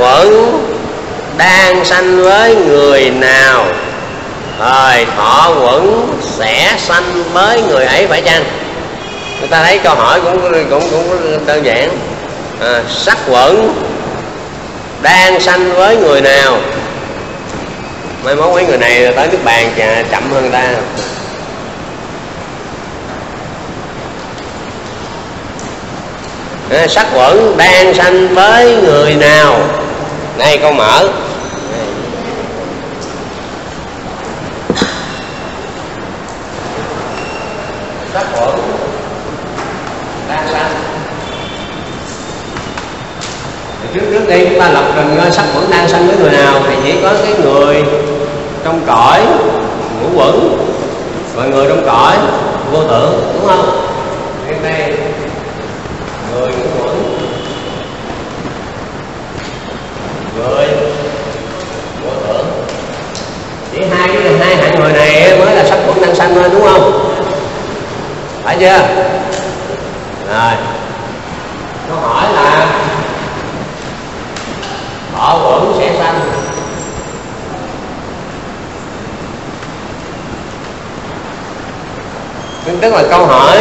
quẩn đang sanh với người nào thời thọ quẩn sẽ sanh với người ấy phải chăng? Người ta thấy câu hỏi cũng cũng cũng đơn giản. À, sắc quẩn đang sanh với người nào? Mai mốt mấy người này tới nước bàn chậm hơn người ta. À, sắc quẩn đang sanh với người nào? nay con mở. Tức là câu hỏi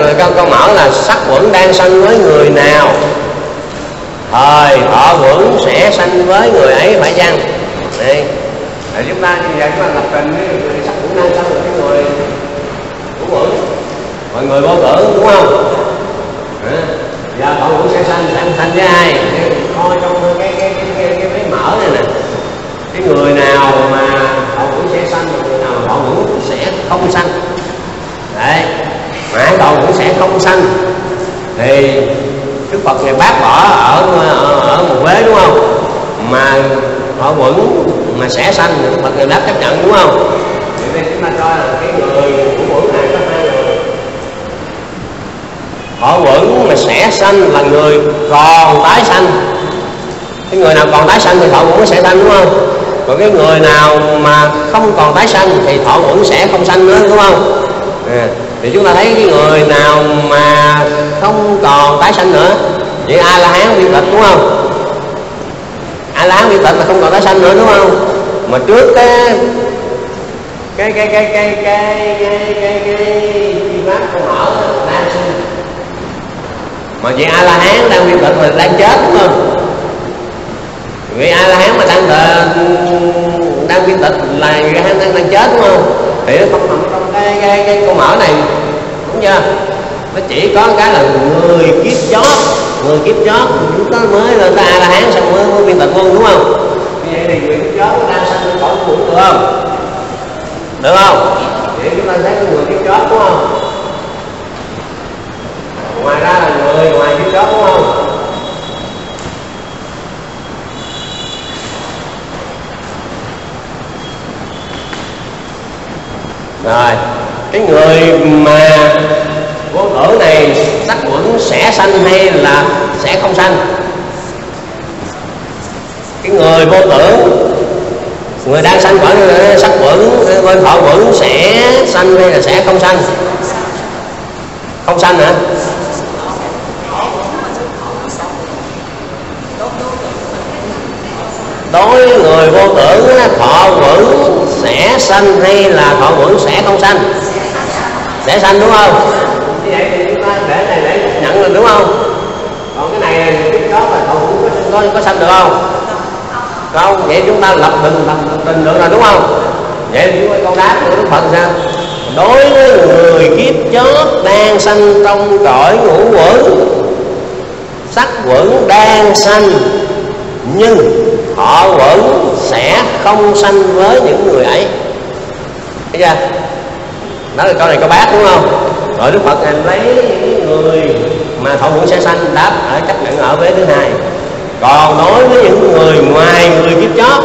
rồi câu câu mở là sắc quẩn đang sanh với người nào? Thời thọ quẩn sẽ sanh với người ấy phải chăng? Đây để chúng ta như vậy chúng ta lập trình cái người sắc quẩn đang sanh là cái người của quẩn. Mọi người vô tưởng đúng không? À, giờ thọ quẩn sẽ sanh sanh sanh với ai? Coi trong cái cái cái cái, cái, cái mở này nè. Cái người nào mà thọ quẩn sẽ sanh người nào thọ quẩn sẽ không sanh không sanh. Thì Đức Phật ngày bác bỏ ở, ở, một vế đúng không? Mà họ vẫn mà sẽ sanh thì Đức Phật ngày bác chấp nhận đúng không? Thì đây chúng ta coi là cái người của quẩn này có hai người. Họ quẩn mà sẽ sanh là người còn tái sanh. Cái người nào còn tái sanh thì thọ cũng sẽ sanh đúng không? Còn cái người nào mà không còn tái sanh thì thọ cũng sẽ không sanh nữa đúng không? À, thì chúng ta thấy cái người nào mà không còn tái sanh nữa vậy a la hán viên tịch đúng không? A la hán viên tịch là không còn tái sanh nữa đúng không? Mà trước cái cái cái cái cái cái cái cái cái chi pháp câu đang sinh. Mà vậy a la hán đang viên tịch mình đang chết đúng không? Vì a la hán mà đang ờ, đang viên tịch là đang đang, đang chết đúng không? Thì nó không không cái cái cái câu mở này, đúng chưa? Nó chỉ có cái là người kiếp chót người kiếp chót chúng ta mới lên ta là hán xong mới mới biên tập quân đúng không? Như vậy thì người kiếp chót ta đang sanh lên cõi cũng được không? Được không? Vậy chúng ta thấy cái người kiếp chót, đúng không? Ngoài ra là người ngoài kiếp chót, đúng không? Rồi cái người mà vô ở này sắc quẩn sẽ sanh hay là sẽ không sanh? Cái người vô tưởng, người đang sanh quẩn sắc quẩn bên thọ quẩn sẽ sanh hay là sẽ không sanh? Không sanh hả? Đối với người vô tưởng thọ quẩn sẽ sanh hay là thọ quẩn sẽ không sanh? Sẽ sanh đúng không? Như vậy thì chúng ta để này để nhận là đúng không? Còn cái này cái đó là thọ quẩn có, có, có sanh được không? Không vậy chúng ta lập định lập định được rồi đúng không? Vậy thì con đáp của đức phật sao? Đối với người kiếp chót đang sanh trong cõi ngũ quẩn sắc quẩn đang sanh nhưng họ vẫn sẽ không sanh với những người ấy. Thấy chưa đó là câu này câu bác đúng không? Rồi đức phật anh lấy những người mà thọ vẫn sẽ sanh đáp ở chấp nhận ở vế thứ hai. Còn đối với những người ngoài người kiếp chót,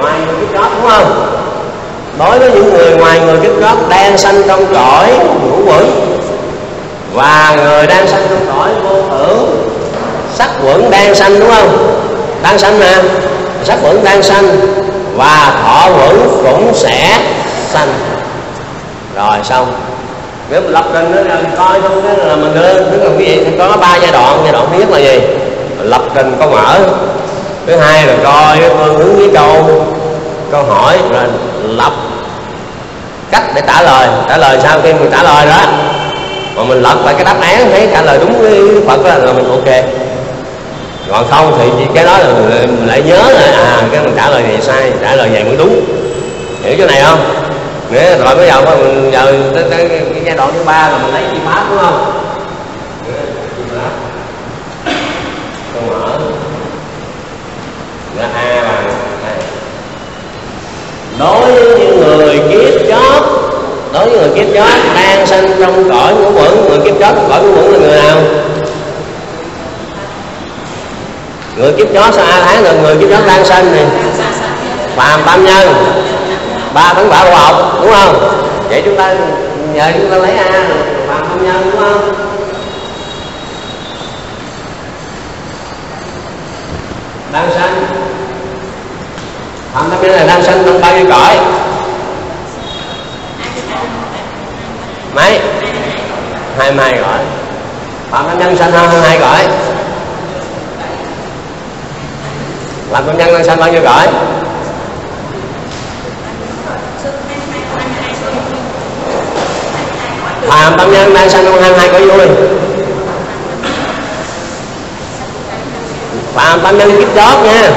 ngoài người kiếp chót, đúng không? Đối với những người ngoài người kiếp chót đang sanh trong cõi ngũ quẩn, và người đang sanh trong cõi vô tưởng sắc quẩn đang sanh, đúng không? Đang sanh mà, sắc quẩn đang sanh, và thọ quẩn cũng sẽ sanh rồi xong. Nếu mình lập trình nó là coi không cái là mình đưa tức là quý vị có ba giai đoạn giai đoạn thứ nhất là gì? Lập trình câu mở. Thứ hai là coi phương hướng với câu câu hỏi rồi lập. Cách để trả lời. Trả lời sau khi mình trả lời đó mà mình lật lại cái đáp án thấy trả lời đúng với phật là, là mình ok. Còn không thì cái đó là mình lại nhớ lại à cái mình trả lời này sai trả lời vậy mới đúng. Hiểu chỗ này không? Nghĩa rồi bây giờ mình giờ tới, tới cái, cái giai đoạn thứ ba là mình lấy chi pháp đúng không? Câu mở. Là a bằng đối với những người kiếp chót đối với người kiếp chót đang sanh trong cõi ngũ quẩn người kiếp chót cõi ngũ quẩn là người nào? Người kiếp chó sao a tháng là người kiếp chó đang sanh này. Phàm tam nhân ba tấn bảo học đúng không? Vậy chúng ta nhờ chúng ta lấy a phàm công nhân, đúng không? Đang sanh. Phạm tam nhân là đang sanh trong bao nhiêu cõi mấy? Hai mươi hai cõi phạm tam nhân sanh hơn hai cõi làm công nhân đang sanh bao nhiêu cõi à, tâm nhân đang sanh trong hai hai cõi vui. Phàm tâm nhân kiếp chót nha.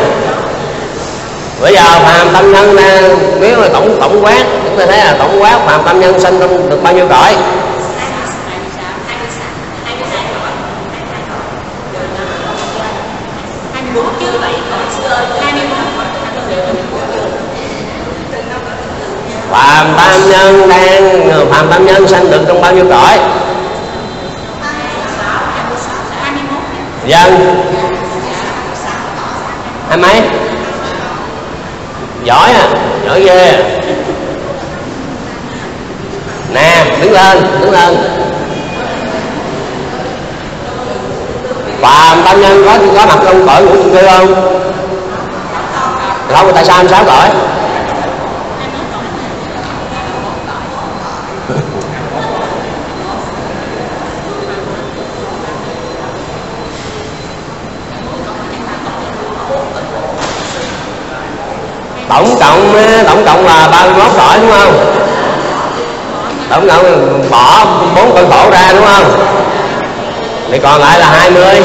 Bây giờ phàm tâm nhân đang nếu mà tổng tổng quát chúng ta thấy là tổng quát phàm tâm nhân sanh trong được bao nhiêu cõi? Phạm tam nhân đang, phạm tam nhân sanh được trong bao nhiêu cõi? Dân hai mấy? Giỏi à giỏi ghê. À nè, đứng lên đứng lên. Phạm tam nhân có có mặt trong cõi ngũ kim cư không? Không, tại sao anh sáu cõi? Tổng cộng tổng cộng là 31 sợi đúng không? Tổng cộng bỏ bốn con khổ ra, đúng không? Thì còn lại là 20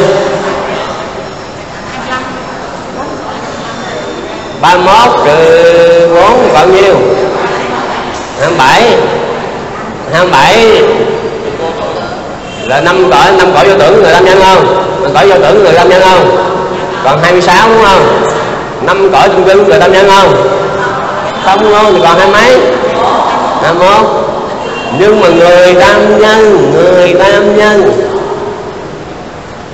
31 trừ 4 bao nhiêu? 27 27 là năm cõi năm cõi vô tưởng người tam nhân không? Năm cõi vô tưởng người tam nhân không? Còn 26 đúng không? Năm cõi chung cư người tam nhân không? Không luôn thì còn hai mấy? Hai mốt nhưng mà người tam nhân người tam nhân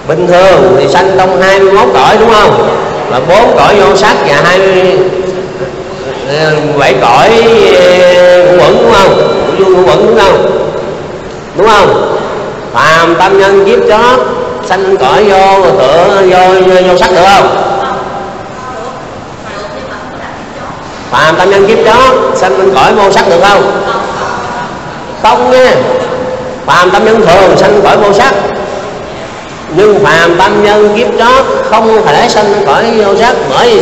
bình thường thì sanh trong 21 cõi đúng không? Là bốn cõi vô sắc và hai ờ, bảy cõi ờ, ngũ quẩn đúng không? Ngũ quẩn đúng không? Đúng không? Phàm tam nhân kiếp chót sanh cõi vô tựa vô, vô, vô sắc được không? Phàm tâm nhân kiếp đó sanh lên cõi vô sắc được không? Không nha phàm tâm nhân thường, sanh cõi vô sắc. Nhưng phàm tâm nhân kiếp đó không thể sanh cõi vô sắc, bởi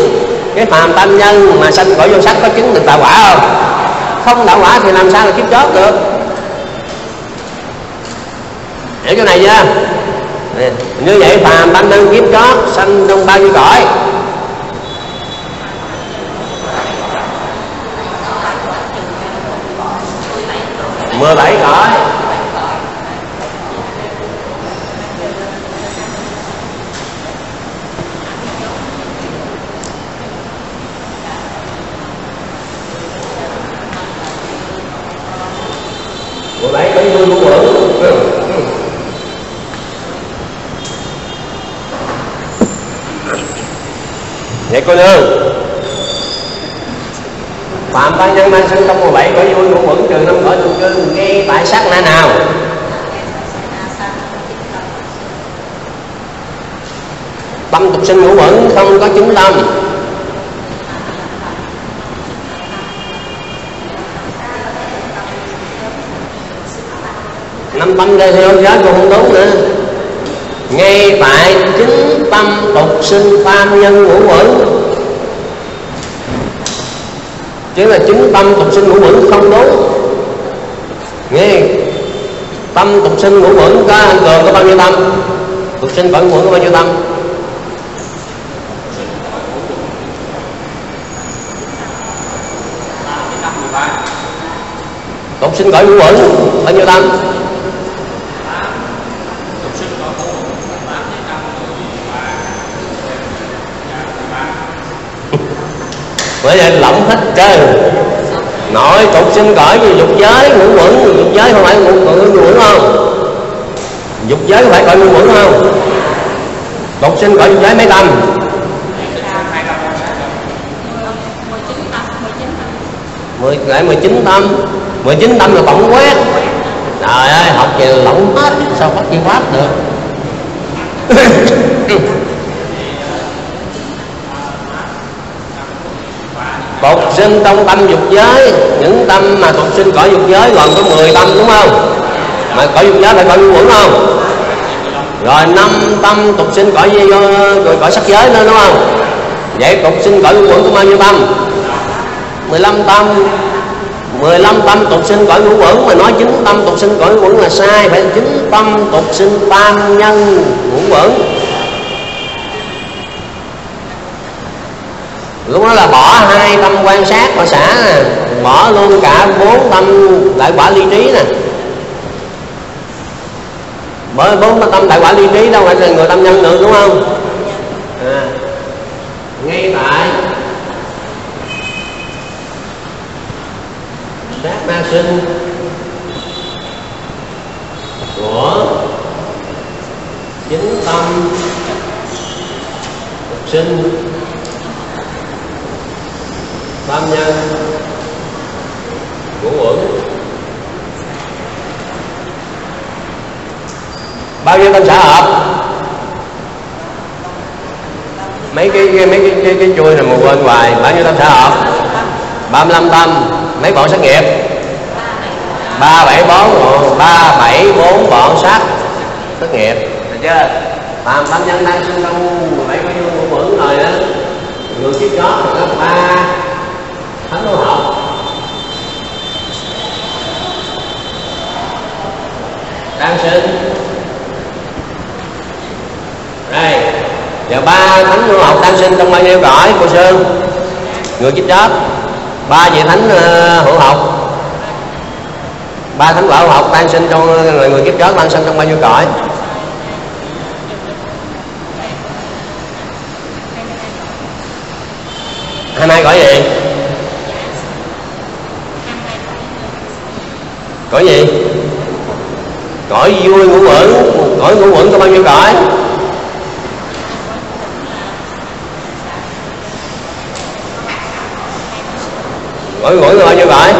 cái phàm tâm nhân mà sanh cõi vô sắc có chứng được tạo quả không? Không tạo quả thì làm sao là kiếp chót được hiểu chỗ này chưa? Như vậy phàm tâm nhân kiếp chót sanh trong bao nhiêu cõi. Mười bảy cõi. Mười bảy cõi vui của vậy dạ, cô nương phạm ban nhân mang sinh trong 17 cõi vui ngũ quẩn trừ năm cõi tục cư ngay tại sát na nào. Tâm tục sinh ngũ quẩn không có chúng tâm năm tâm đây theo giá cũng không đúng nữa. Ngay tại chính tâm tục sinh tam nhân ngũ quẩn chứ là chính tâm tục sinh ngũ quẩn không đúng nghe, tâm tục sinh ngũ quẩn có anh cường có bao nhiêu tâm? Tục sinh vẫn ngũ quẩn có bao nhiêu tâm? Tục sinh cõi ngũ quẩn bao nhiêu tâm? Bởi vậy lỏng hết trơn nội tục sinh cõi như dục giới ngũ quẩn, dục giới không phải ngũ quẩn ngũ quẩn không? Dục giới không phải cõi ngũ quẩn không? Tục sinh cõi dục giới mấy tâm? Mười, lại mười chín tâm. Mười chín tâm là tổng quát trời ơi, học kỳ lỏng hết, sao phát chi pháp được tục sinh trong tâm dục giới, những tâm mà tục sinh cõi dục giới, gồm có 10 tâm, đúng không? Mà cõi dục giới phải cõi quẩn không? Rồi năm tâm tục sinh cõi ờ, rồi cõi sắc giới nữa, đúng không? Vậy tục sinh cõi ngũ quẩn có bao nhiêu tâm? 15 tâm. 15 tâm tục sinh cõi ngũ quẩn mà nói chính tâm tục sinh cõi ngũ quẩn là sai, phải chính tâm tục sinh tam nhân ngũ quẩn lúc đó là bỏ hai tâm quan sát và xả à. nè bỏ luôn cả bốn tâm đại quả ly trí nè. Bởi bốn tâm đại quả ly trí đâu phải là người tâm nhân được đúng không? À, ngay tại sát ma sinh của chính tâm sinh tam nhân. Ngũ uẩn bao nhiêu tâm xã hợp? Mấy cái mấy cái cái, cái chui này mà quên hoài. Bao nhiêu tâm xã hợp? 35 tâm mấy bọn sát nghiệp? Ba bảy bốn ba bảy bốn bọn sát sát nghiệp. Được chưa? Phạm tâm nhân đang sinh trong bảy cái nhiêu ngũ uẩn rồi đó người kiếp chót là ba thánh đô học đang sinh. Đây. Giờ ba thánh đô học đang sinh trong bao nhiêu cõi cô sơn người chết chết ba vị thánh uh, hữu học. Ba thánh vợ học đang sinh trong ờ, người, người kiếp chết đang sinh trong bao nhiêu cõi hai nay cõi gì? Cõi gì? Cõi vui ngũ quẩn. Cõi ngũ quẩn có bao nhiêu cõi cõi ngũ có bao nhiêu cõi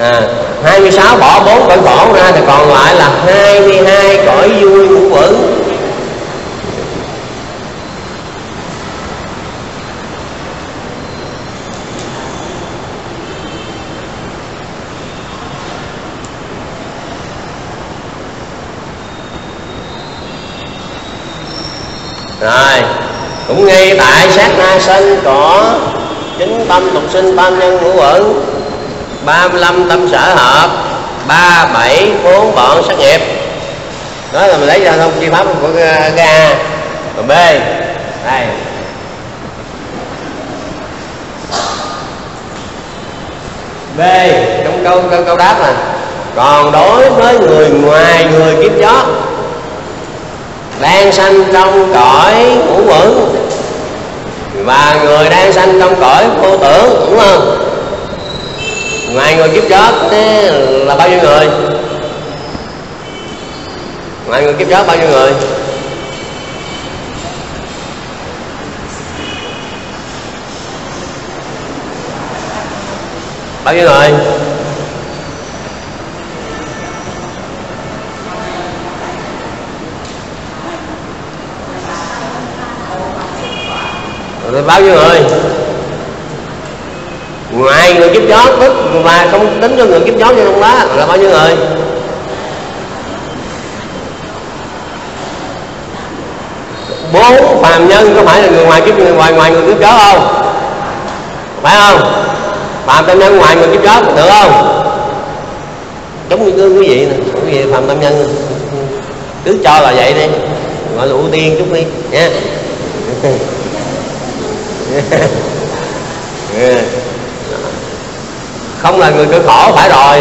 à 26 bỏ bốn cõi khổ ra thì còn lại là 22 cõi vui ngũ quẩn rồi cũng đại sát na sanh có chính tâm tục sinh tam nhân ngũ ẩn 35 tâm sở hợp ba bảy bốn bọn sát nghiệp. Đó là mình lấy ra thông chi pháp của cái ờ, A. Còn B. Đây. B. Trong câu câu, câu đáp là còn đối với người ngoài người kiếp chót đang sanh trong cõi ngũ quẩn và người đang sanh trong cõi vô tưởng, đúng không? Ngoài người kiếp chót là bao nhiêu người? Ngoài người kiếp chót bao nhiêu người? Bao nhiêu người? Rồi bao nhiêu người ngoài người kiếp gió tức và không tính cho người kiếp gió như không đó là bao nhiêu người bốn phàm nhân có phải là người ngoài kiếp người ngoài ngoài người kiếp chó không? Phải không? Phàm tam nhân ngoài người kiếp chó được không? Giống như quý vị nè, quý vị phàm tam nhân, cứ cho là vậy đi. Gọi là ưu tiên chút đi, nha. yeah. không là người cực khổ phải rồi.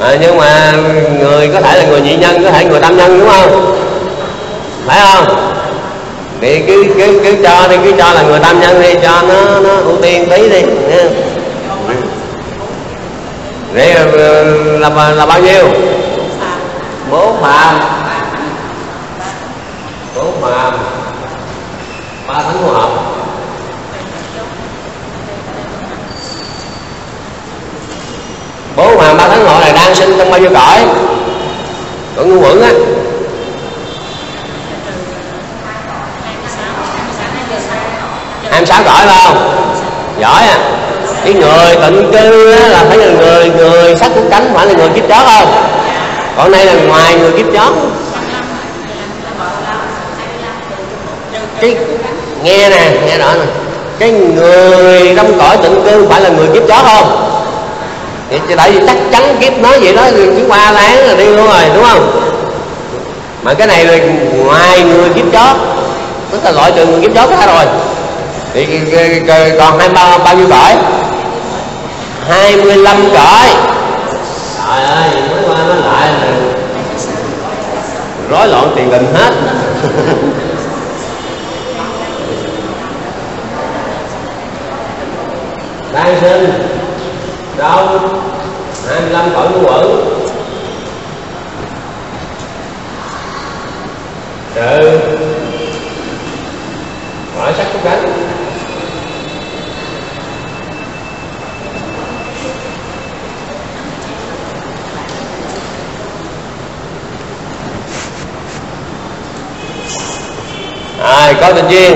À, nhưng mà người có thể là người nhị nhân có thể người tam nhân đúng không? Phải không? Thì cứ cứ cứ cho đi cứ cho là người tam nhân đi cho nó nó ưu tiên tí đi nha. để ờ, là, là, là bao nhiêu? Bốn phạm bốn phàm ba thánh hợp bốn phàm này đang sinh trong bao nhiêu cõi? Cõi ngũ quẩn á. Hai sáu cõi phải không? Giỏi à cái người tịnh cư á, là phải là người người sắc của cánh phải là người kiếp chó không? Còn đây là ngoài người kiếp chó. Cái nghe nè nghe rõ nè. Cái người trong cõi tịnh cư phải là người kiếp chó không? Thì tại vì chắc chắn kiếp nói vậy đó chứ qua láng là đi luôn rồi đúng không? Mà cái này là ngoài người kiếp chó tức là loại trừ người kiếp chó ra rồi. Thì còn hai bao bao nhiêu cõi? 25 cõi. Trời ơi mới qua mới lại là rối loạn tiền đình hết. Đang sinh trong 25 cõi ngũ quẩn trừ cõi sắc xúc cánh rồi, có tình duyên.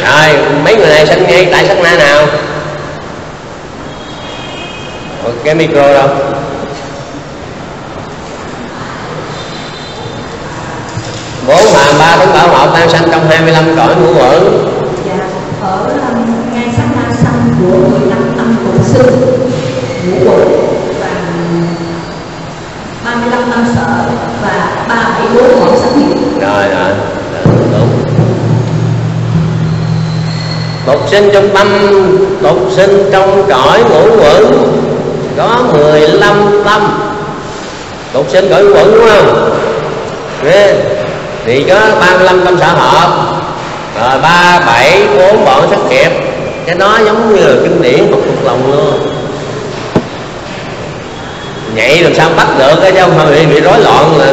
Rồi, mấy người này sinh ngay tại sắc na nào? Cái micro đâu? Bốn phàm ba tấn bảo hộ tan sanh trong 25 cõi ngũ quẩn. Dạ ở um, ngay sát na sanh của 15 tâm cộng sư ngũ quẩn và 35 năm sở và ba bảy bốn bọn sát nghiệp rồi rồi đúng. Tục sinh trong tâm tục sinh trong cõi ngũ quẩn có 15 tâm. Tục sinh khởi quẩn đúng không? Nghe. thì có 35 tâm xã hợp. Rồi ba bảy bốn bọn sát nghiệp. Cái đó giống như là kinh điển một thuộc lòng luôn. Nhảy làm sao bắt được cái chứ không bị, bị rối loạn là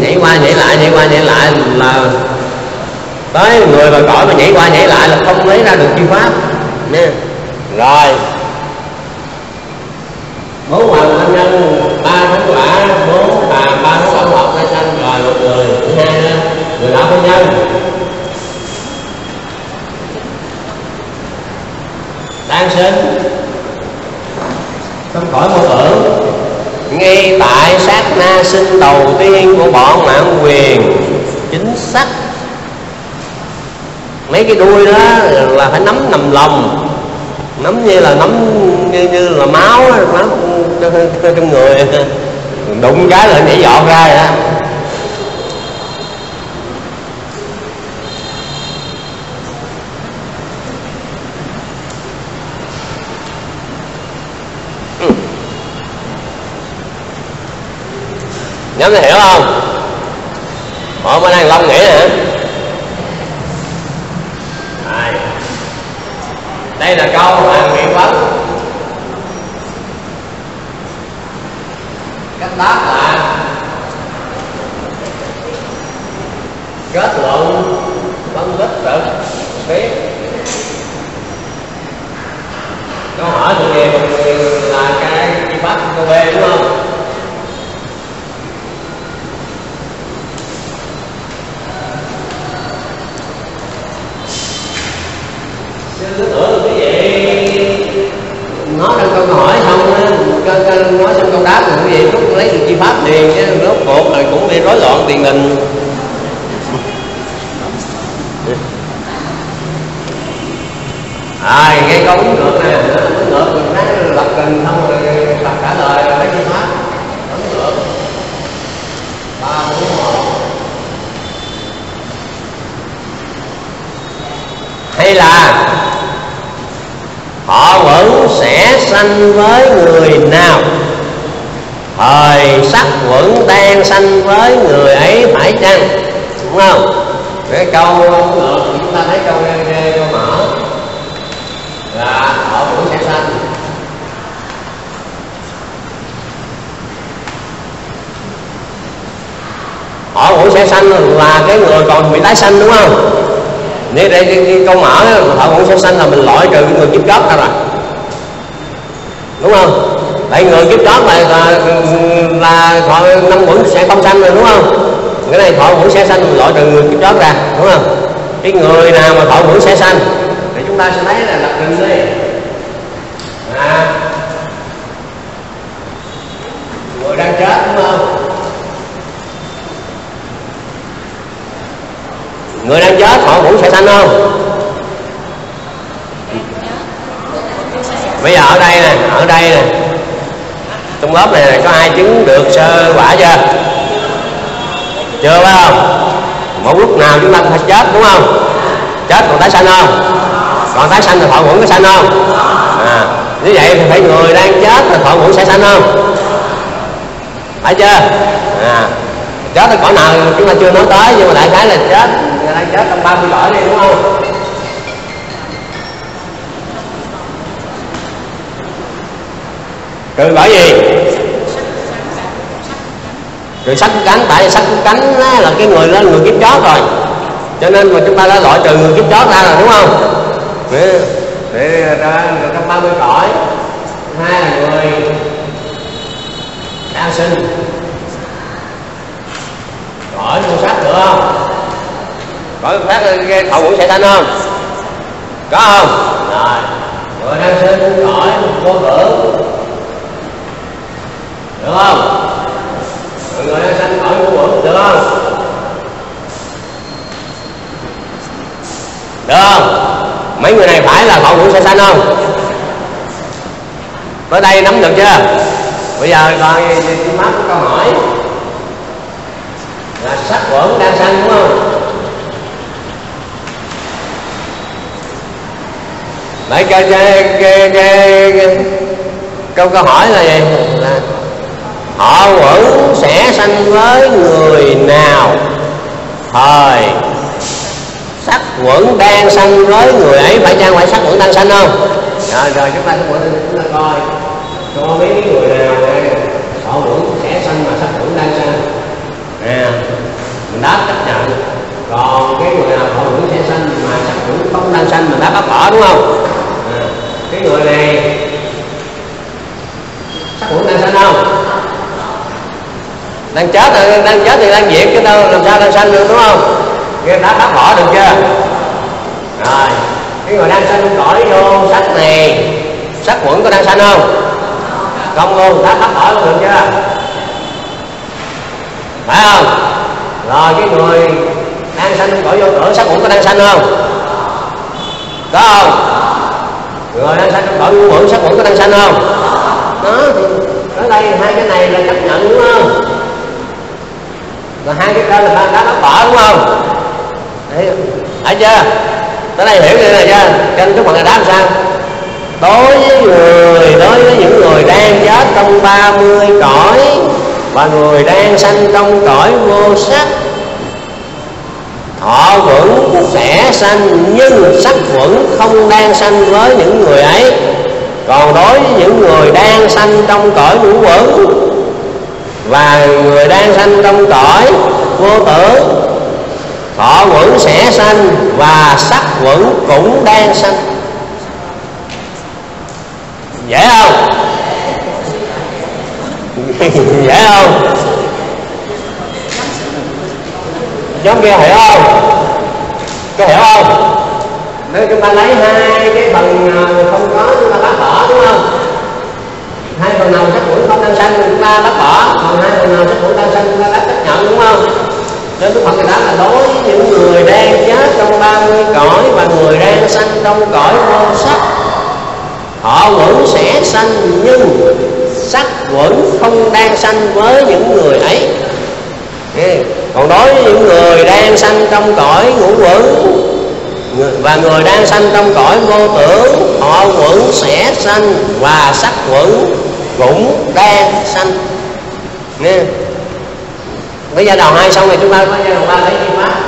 nhảy qua nhảy lại nhảy qua nhảy lại là tới người mà cõi mà nhảy qua nhảy lại là không lấy ra được chi pháp. Nha. Rồi bốn hoàng thanh nhân ba thánh quả bốn bà ba thánh tổng hợp hai sanh rồi một người thứ hai đó người đạo phu nhân. Đang sinh trong cõi vô tưởng ngay tại sát na sinh đầu tiên của bọn mạng quyền. Chính sách mấy cái đuôi đó là phải nắm nằm lòng. Nắm như là nắm như, như là máu máu trong người. Đụng cái là nhảy dọn ra vậy đó. Ừ. Nhóm này hiểu không? Họ mới đang long nghĩ nè. Đây là câu mà nguyện vấn cách đáp là kết luận phân tích thực biết câu hỏi thì là cái chi pháp câu b đúng không cứ tưởng quý vị nói ra câu hỏi xong nói xong câu đáp thì quý vị rút lấy được chi pháp liền chứ rốt cuộc rồi cũng bị rối loạn tiền đình à nghe câu ứng ngược nè ứng ngược mình thấy lập cần xong rồi tập trả lời rồi lấy chi pháp ứng ngược ba bốn một hay là họ vẫn sẽ sanh với người nào thời sắc vẫn đang sanh với người ấy phải chăng? Đúng không? Cái câu ờ, chúng ta thấy câu nghe câu mở. Là họ vẫn sẽ sanh. Họ cũng sẽ sanh là cái người còn bị tái sanh đúng không? Nếu đây cái, cái câu mở đó, thọ sẽ sanh là mình loại trừ người kiếp trước ra rồi. Đúng không? Tại người kiếp trước là là, là thọ năm quẩn sẽ không sanh rồi đúng không? Cái này thọ ngũ sẽ sanh loại trừ người kiếp trước ra đúng không? Cái người nào mà thọ ngũ sẽ sanh? Thì chúng ta sẽ thấy là lập trình đi à, người đang chết đúng không? Người đang chết họ cũng sẽ sanh không? Bây giờ ở đây nè ở đây nè trong lớp này, này có ai chứng được sơ quả chưa? Chưa phải không? Một lúc nào chúng ta phải chết đúng không? Chết còn tái sanh không? Còn tái sanh thì thọ nguyện có sanh không? À như vậy thì phải người đang chết thì thọ nguyện sẽ sanh không? Phải chưa? À chết ở cõi nào chúng ta chưa nói tới nhưng mà đại khái là chết người đang chết trong 30 cõi đi đúng không? Trừ cõi gì? Trừ sắc của cánh tại sắc của cánh là cái người lên người kiếp chót rồi. Cho nên mà chúng ta đã loại trừ người kiếp chót ra rồi đúng không? Để, để ra trong 30 cõi. Hai là người đang sinh. Cõi vô sắc được không? Cõi phát thọ ngũ sẽ thanh không? Có không? Rồi rồi đang sinh cõi vô tưởng được không? Mọi người đang sinh khỏi vô tưởng được không? Được không? Mấy người này phải là cậu ngũ sẽ sanh không? Tới đây nắm được chưa? Bây giờ còn pháp câu hỏi. Là sắc quẩn đang sanh đúng không? Đấy cái, cái, cái, cái, câu câu hỏi là gì? Là họ vẫn sẽ sanh với người nào? Thời. Sắc quẩn đang sanh với người ấy. Phải chăng phải sắc quẩn đang sanh không? Rồi rồi chúng ta chúng ta coi. Cho mấy người nào họ quẩn sẽ sanh mà sắc quẩn đang sanh. À, mình đáp chấp nhận. Còn cái người nào thọ hưởng sẽ sanh mà sắc hưởng không đang sanh mình đáp bác bỏ đúng không? À, cái người này sắc hưởng đang sanh đang chết rồi đang chết thì đang diệt chứ đâu, làm sao đang sanh được, đúng không? Cái đã bác bỏ được chưa? Rồi, cái người đang sanh cõi vô sách này. Sắc quẩn có đang sanh không? Không luôn đã bác bỏ được chưa? Phải không? Rồi, cái người đang sanh cõi vô cửa sắc quẩn có đang sanh không? Có không? Người đang sanh cõi vô quẩn sắc quẩn có đang sanh không? Đó ở đây, hai cái này là chấp nhận, đúng không? Còn hai cái đó là ba đá nó bỏ đúng không? Đấy, thấy chưa? Tới đây hiểu như này chưa cho nên các bạn làm sao? Đối với người đối với những người đang chết trong 30 cõi và người đang sanh trong cõi vô sắc họ vẫn sẽ sanh nhưng sắc vẫn không đang sanh với những người ấy. Còn đối với những người đang sanh trong cõi ngũ quẩn và người đang sanh trong cõi vô tử, thọ quẩn sẽ sanh và sắc quẩn cũng đang sanh. Dễ không? Dễ không? Nhóm kia hiểu không? Có hiểu không? Nếu chúng ta lấy hai cái phần ờ, không có, chúng ta bác bỏ, đúng không? Hai phần nào sắc mũi không đang sanh chúng ta bác bỏ. Còn hai phần nào sắc mũi đang sanh chúng ta bác chấp nhận, đúng không? Nên Đức Phật người đó là đối với những người đang chết trong 30 cõi và người đang sanh trong cõi vô sắc. Họ vẫn sẽ sanh nhưng sắc vẫn không đang sanh với những người ấy. Còn đối với những người đang sanh trong cõi ngũ quẩn và người đang sanh trong cõi vô tưởng, họ vẫn sẽ sanh và sắc quẩn cũng đang sanh. Nghe. Bây giờ đầu hai xong rồi, chúng ta có giai đoạn ba lấy gì pháp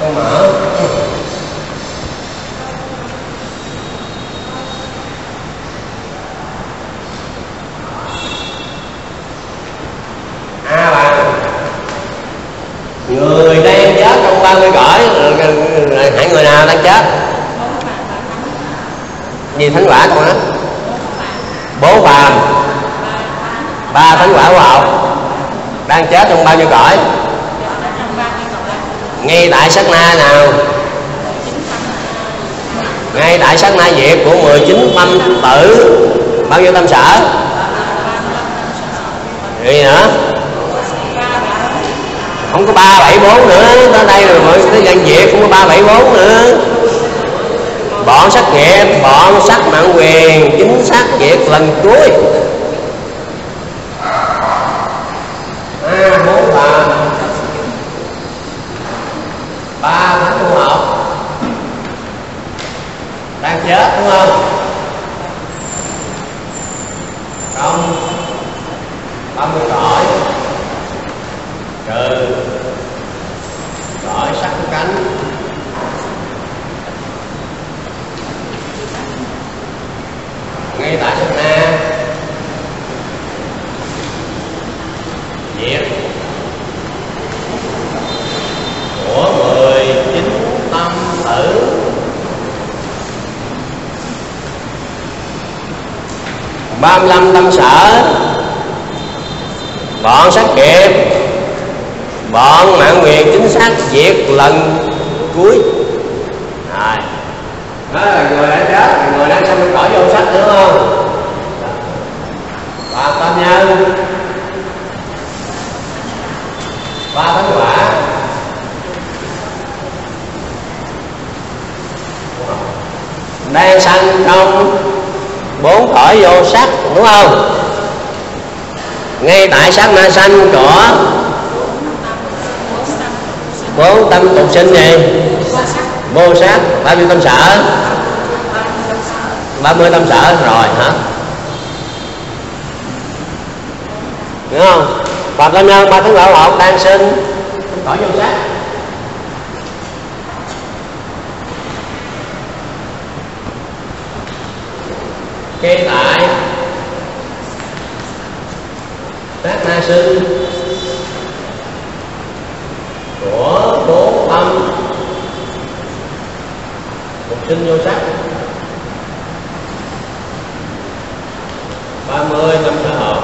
con mở a bạn người đang chết trong 30 cõi hãy người nào đang chết gì thánh quả con đó bố phàm ba thánh quả của học đang chết trong bao nhiêu cõi ngay tại sát na nào ngay tại sát na diệt của 19 tâm tử bao nhiêu tâm sở gì nữa không có ba bảy bốn nữa. Tới đây rồi mọi tới gần diệt không có ba bảy bốn nữa. Bọn sát nghiệp, bọn sắc mạng quyền, chính xác việc lần cuối à bốn bà ba thánh tu học đang chết đúng không trong ba mươi cõi trừ cõi sắc cánh ngay tại sắc na diệt của mười chín tâm tử ba mươi lăm tâm sở bọn sát nghiệp bọn mạng quyền chính xác diệt lần cuối rồi đó là người đã chết người đã xong cõi vô sách đúng không và tâm nhân ba thánh quả đang sanh trong bốn cõi vô sắc đúng không ngay tại xanh na sanh bốn tâm tục sinh gì vô sát bao nhiêu tâm sở. Ba mươi tâm sở rồi, hả? Hiểu không? Phật tâm nhân, ba tướng lão học đang sinh. Cõi vô sát. Kê tại sát na sinh của bốn tâm một sinh vô sắc ba mươi năm sở hợp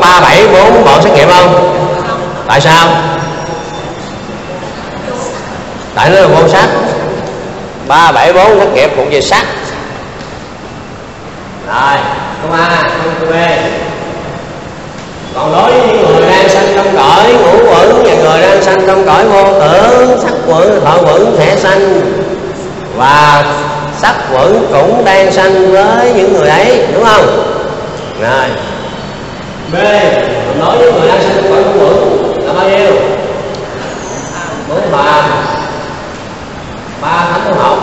có ba bảy bốn bọn xét nghiệm không? Tại sao? Tại nó là môn sắc ba bảy bốn xét nghiệm cũng về sắc rồi câu a câu b. Còn đối với những người đang sanh trong cõi, ngũ quẩn và người đang sanh trong cõi vô tưởng, sắc quẩn, thọ quẩn thể sanh. Và sắc quẩn cũng đang sanh với những người ấy, đúng không? Rồi b. Nói với người đang sinh khỏi cõi ngũ quẩn là bao nhiêu? Bốn ba ba thánh tu học.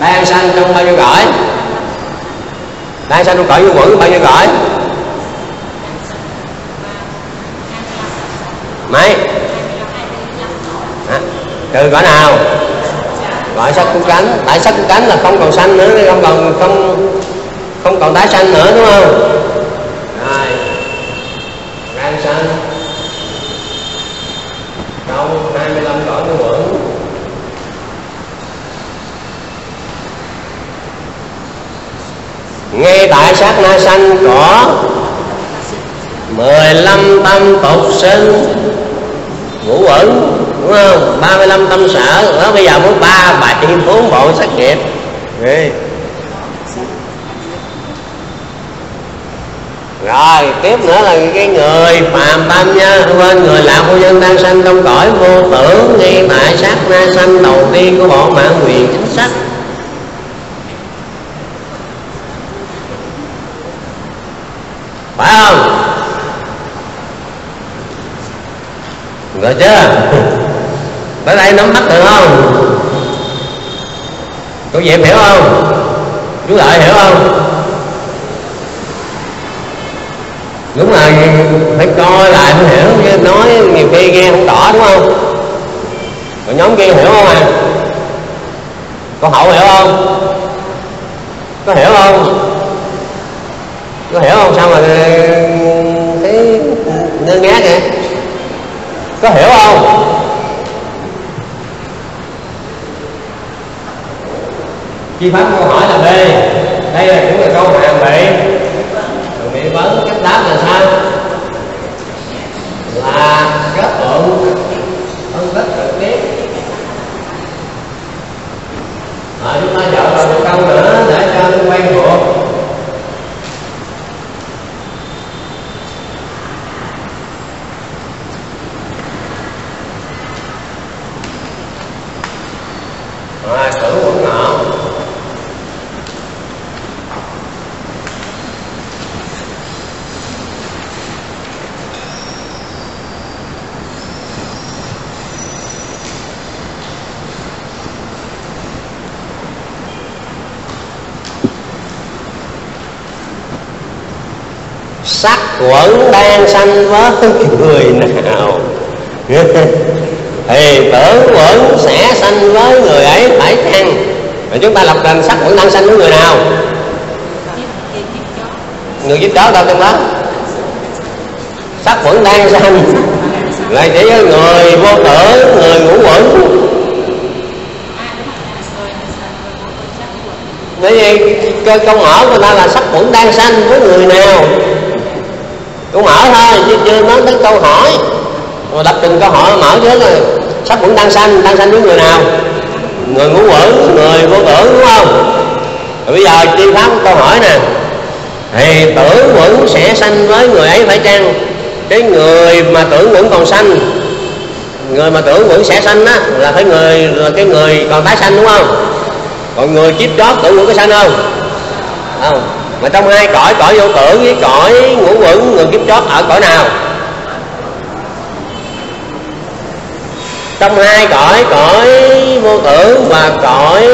Đang sanh trong bao nhiêu cõi đang sanh trong cõi ngũ quẩn bao nhiêu cõi mấy? À, trừ cõi nào? Gọi sắc của cánh. Tại sắc của cánh là không còn sanh nữa không còn không không còn tái sanh nữa đúng không? Rồi. Đang sanh. Trong 25 cõi ngũ quẩn. Ngay tại sát na sanh có 15 tâm tục sinh ngũ quẩn đúng không? 35 tâm sở. Đó bây giờ mới ba bảy bốn bộ sắc nghiệp Ghê. Rồi, tiếp nữa là cái người phàm tâm nha. Quên người lạc phu nhân đang sanh trong cõi vô tưởng ngay tại sát na sanh đầu tiên của bộ mạng quyền chính sách phải không? Rồi chưa? Tới đây nắm bắt được không? Cô diệp hiểu không? Chú lợi hiểu không? Đúng rồi. Phải coi lại mới hiểu. Chứ nói nhiều khi nghe không rõ đúng không? Còn nhóm kia hiểu không à? Có hậu hiểu không? Có hiểu không? Có hiểu không? Sao mà, thấy ngơ ngác vậy? Có hiểu không? Chi pháp câu hỏi là b. Đây là cũng là câu hàng bị 8 là sao? Là các bộ. Phân tích trực tiếp rồi, chúng ta chọn vào một câu nữa. Sanh với người nào? Thì tưởng quẩn sẽ sanh với người ấy phải chăng? Rồi chúng ta lập rằng sắc quẩn đang sanh với người nào? Người giúp chó đâu trong đó sắc quẩn đang sanh. Là chỉ với người vô tưởng, người ngủ quẩn bởi vì cơ câu hỏi của ta là sắc quẩn đang sanh với người nào? Cũng mở thôi, chứ chưa nói tới câu hỏi. Rồi đặt từng câu hỏi mở trước rồi sắc quẩn đang sanh đang sanh với người nào? Người ngũ quẩn người vô tưởng, đúng không? Rồi bây giờ chi pháp câu hỏi nè. Thì tưởng quẩn sẽ sanh với người ấy phải chăng? Cái người mà tưởng quẩn còn sanh, người mà tưởng quẩn sẽ sanh á, là phải người, là cái người còn tái sanh, đúng không? Còn người kiếp chót tưởng quẩn có sanh không? Không mà trong hai cõi cõi vô tưởng với cõi ngũ quẩn, người kiếp chót ở cõi nào? Trong hai cõi cõi vô tưởng và cõi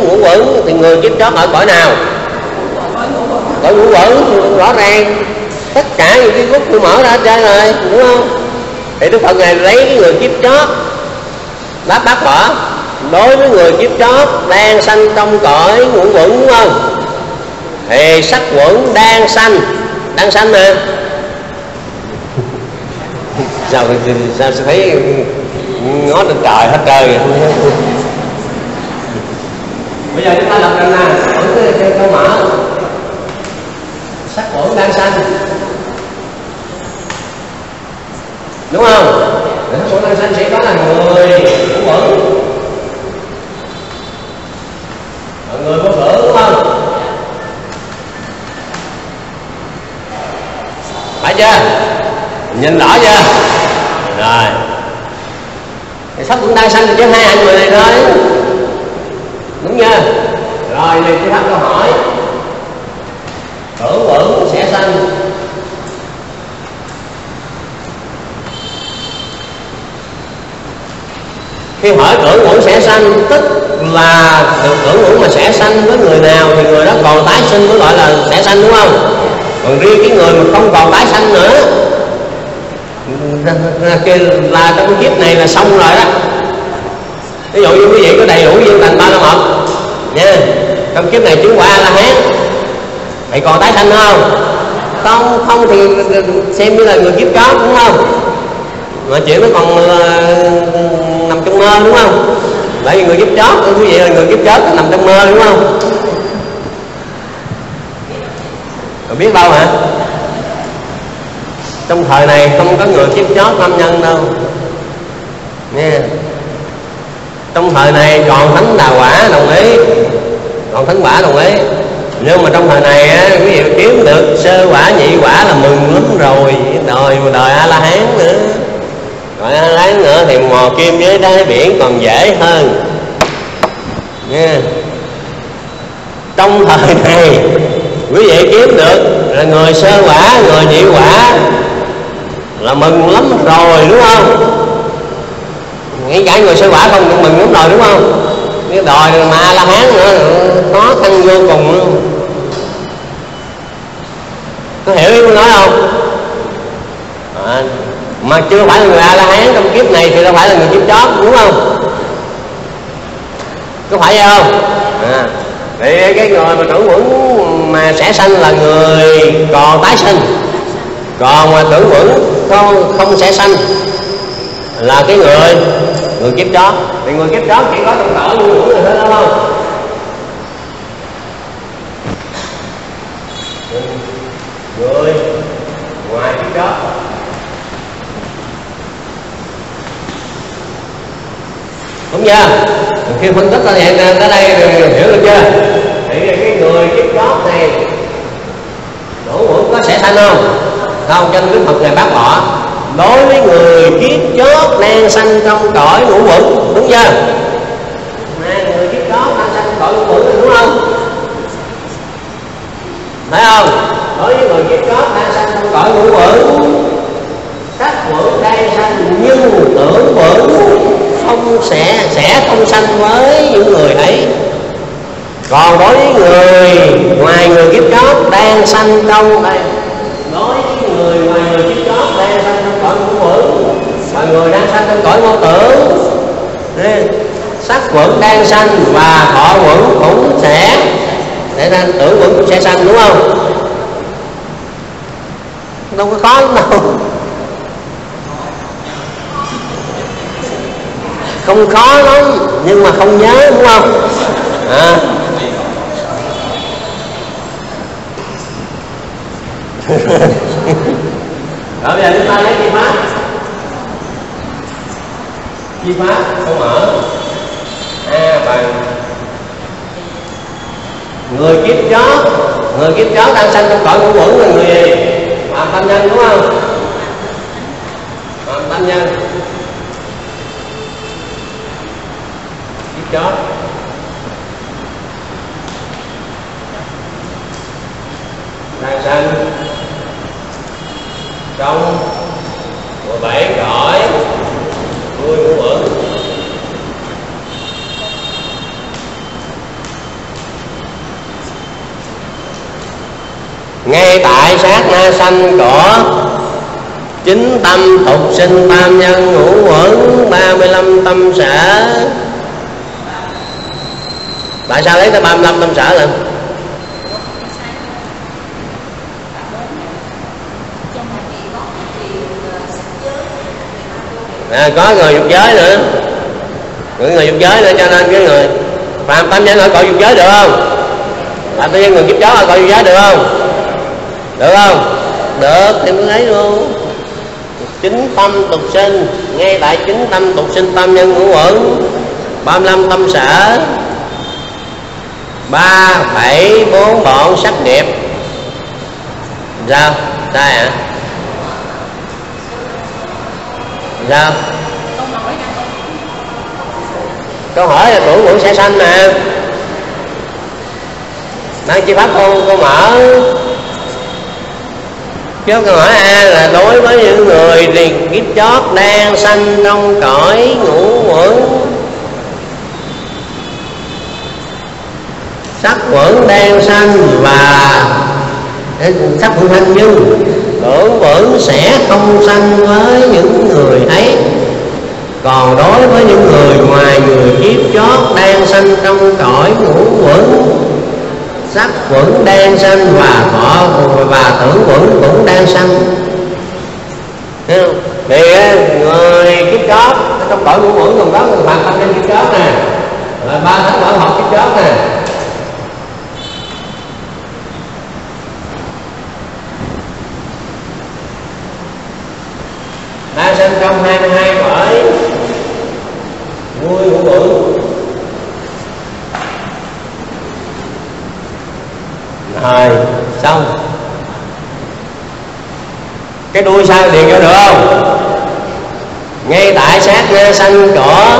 ngũ quẩn, thì người kiếp chót ở cõi nào? Cõi ngũ quẩn, rõ ràng. Tất cả những cái gút tôi mở ra hết rồi, đúng không? Thì đức phật này lấy cái người kiếp chót, bác bác bỏ. Đối với người kiếp chót đang sanh trong cõi ngũ quẩn, đúng không? thì sắc quẩn đang xanh đang xanh mà. Sao sao sẽ thấy ngó lên trời hết trời bây giờ chúng ta lập rằng là cái cái câu mở. Sắc quẩn đang xanh đúng không? Sắc quẩn đang xanh sẽ có là người cũng quẩn. Người có vỡ đúng không? Phải chưa? Nhìn rõ chưa? Rồi. Thì sắp cũng đang sanh được chứ, hai anh người này thôi. Đúng chưa? Rồi thì tôi thắc câu hỏi. Tưởng vững sẽ sanh. Khi hỏi tưởng uẩn sẽ sanh, tức là được tưởng uẩn mà sẽ sanh với người nào thì người đó còn tái sinh mới gọi là sẽ sanh, đúng không? Còn riêng cái người mà không còn tái sanh nữa. Là trong kiếp này là xong rồi đó. Ví dụ như quý vị có đầy đủ duyên thành ba la mật nha. Trong kiếp này chứng quả là hán thì còn tái sanh không? Không không thì xem như là người kiếp chó, đúng không? Mà chuyện nó còn ờ, nằm trong mơ, đúng không? Bởi vì người kiếp chót quý vị là người kiếp chót nằm trong mơ, đúng không? Rồi biết đâu hả? Trong thời này không có người kiếp chót nam nhân đâu. Nha trong thời này còn thánh đà quả đồng ý. Còn thánh quả đồng ý. Nhưng mà trong thời này á, quý vị kiếm được sơ quả, nhị quả là mừng lắm rồi. Đời mà đời a la hán nữa. Rồi a la hán nữa thì mò kim với đáy biển còn dễ hơn. Nha trong thời này quý vị kiếm được. Là người sơ quả người nhị quả là mừng lắm rồi đúng không? Ngay cả người sơ quả không cũng mừng lắm rồi đúng không? Cái đòi mà la hán nữa khó khăn vô cùng luôn. Có hiểu ý tôi nói không? À, mà chưa phải là người a la hán trong kiếp này thì đâu phải là người kiếp chót đúng không? Có phải vậy không? À, thì cái người mà tưởng quẩn mà sẽ sanh là người còn tái sinh còn mà tưởng vững, không không sẽ sanh là cái người người kiếp chó thì người kiếp chó chỉ có trong cỡ như ngủ người thôi. Không người ngoài kiếp chó đúng chưa? Khi phân tích ra vậy tới đây hiểu được chưa thì cái người kiếp chó này đủ uổng có sẽ sanh không? Không cho nên đức phật ngài bác bỏ. Đối với người kiếp chót đang sanh trong cõi ngũ quẩn đúng chưa? Này, người kiếp chót đang sanh cõi ngũ quẩn đúng không? Thấy không? Đối với người kiếp chót đang sanh trong cõi ngũ quẩn các quẩn đang sanh nhưng tưởng quẩn không sẽ sẽ không sanh với những người ấy. Còn đối với người ngoài người kiếp chót đang sanh trong đây người, ngoài người kiếp chót đang sanh trong cõi ngũ quẩn và người đang sanh trong cõi vô tưởng sắc quẩn đang sanh và thọ quẩn cũng sẽ để ra tưởng quẩn cũng sẽ sanh, đúng không? Đâu có khó lắm đâu. Không khó lắm, nhưng mà không nhớ, đúng không? À. rồi bây giờ chúng ta lấy chi pháp chi pháp không mở. A bằng. Người kiếp chó. Người kiếp chó đang sanh trong cõi ngũ quẩn là người gì? Phạm tâm nhân, đúng không? Phạm tâm nhân. Kiếp chó đang sanh trong 17 cõi vui ngũ uẩn ngay tại sát na sanh cỏ. Chính tâm tục sinh tam nhân ngũ uẩn 35 tâm sở. Tại sao lấy tới 35 tâm sở lên? À, có người dục giới nữa. Người người dục giới nữa cho nên cái người phạm tâm nhân ở cõi dục giới được không? Phạm tâm nhân người kiếp chó ở cõi dục giới được không? Được không? Được thì mới lấy luôn chính tâm tục sinh ngay tại chính tâm tục sinh tâm nhân ngũ uẩn 35 tâm sở, ba bảy bốn bọn sắc nghiệp. Sao? Sai hả sao? Câu hỏi là tuổi ngũ sẽ sanh mà. Đang chi pháp cô cô mở. Chứ câu hỏi A là đối với những người thì kiếp chót đang sanh trong cõi ngũ quẩn. Sắc quẩn đang sanh và sắc quẩn thanh nhưng tưởng vẫn sẽ không sanh với những người ấy. Còn đối với những người ngoài người kiếp chót đang sanh trong cõi ngũ quẩn sắc quẩn đang sanh và thọ và tưởng quẩn cũng đang sanh Thấy không? thì người kiếp chót trong cõi ngũ quẩn còn có người phạt tâm trên kiếp chót nè, rồi ba tháng mở học kiếp chót nè đang sanh trong 22 cõi vui ngũ quẩn rồi, xong. Cái đuôi sao điền vô được không? Ngay tại sát nghe sanh cỏ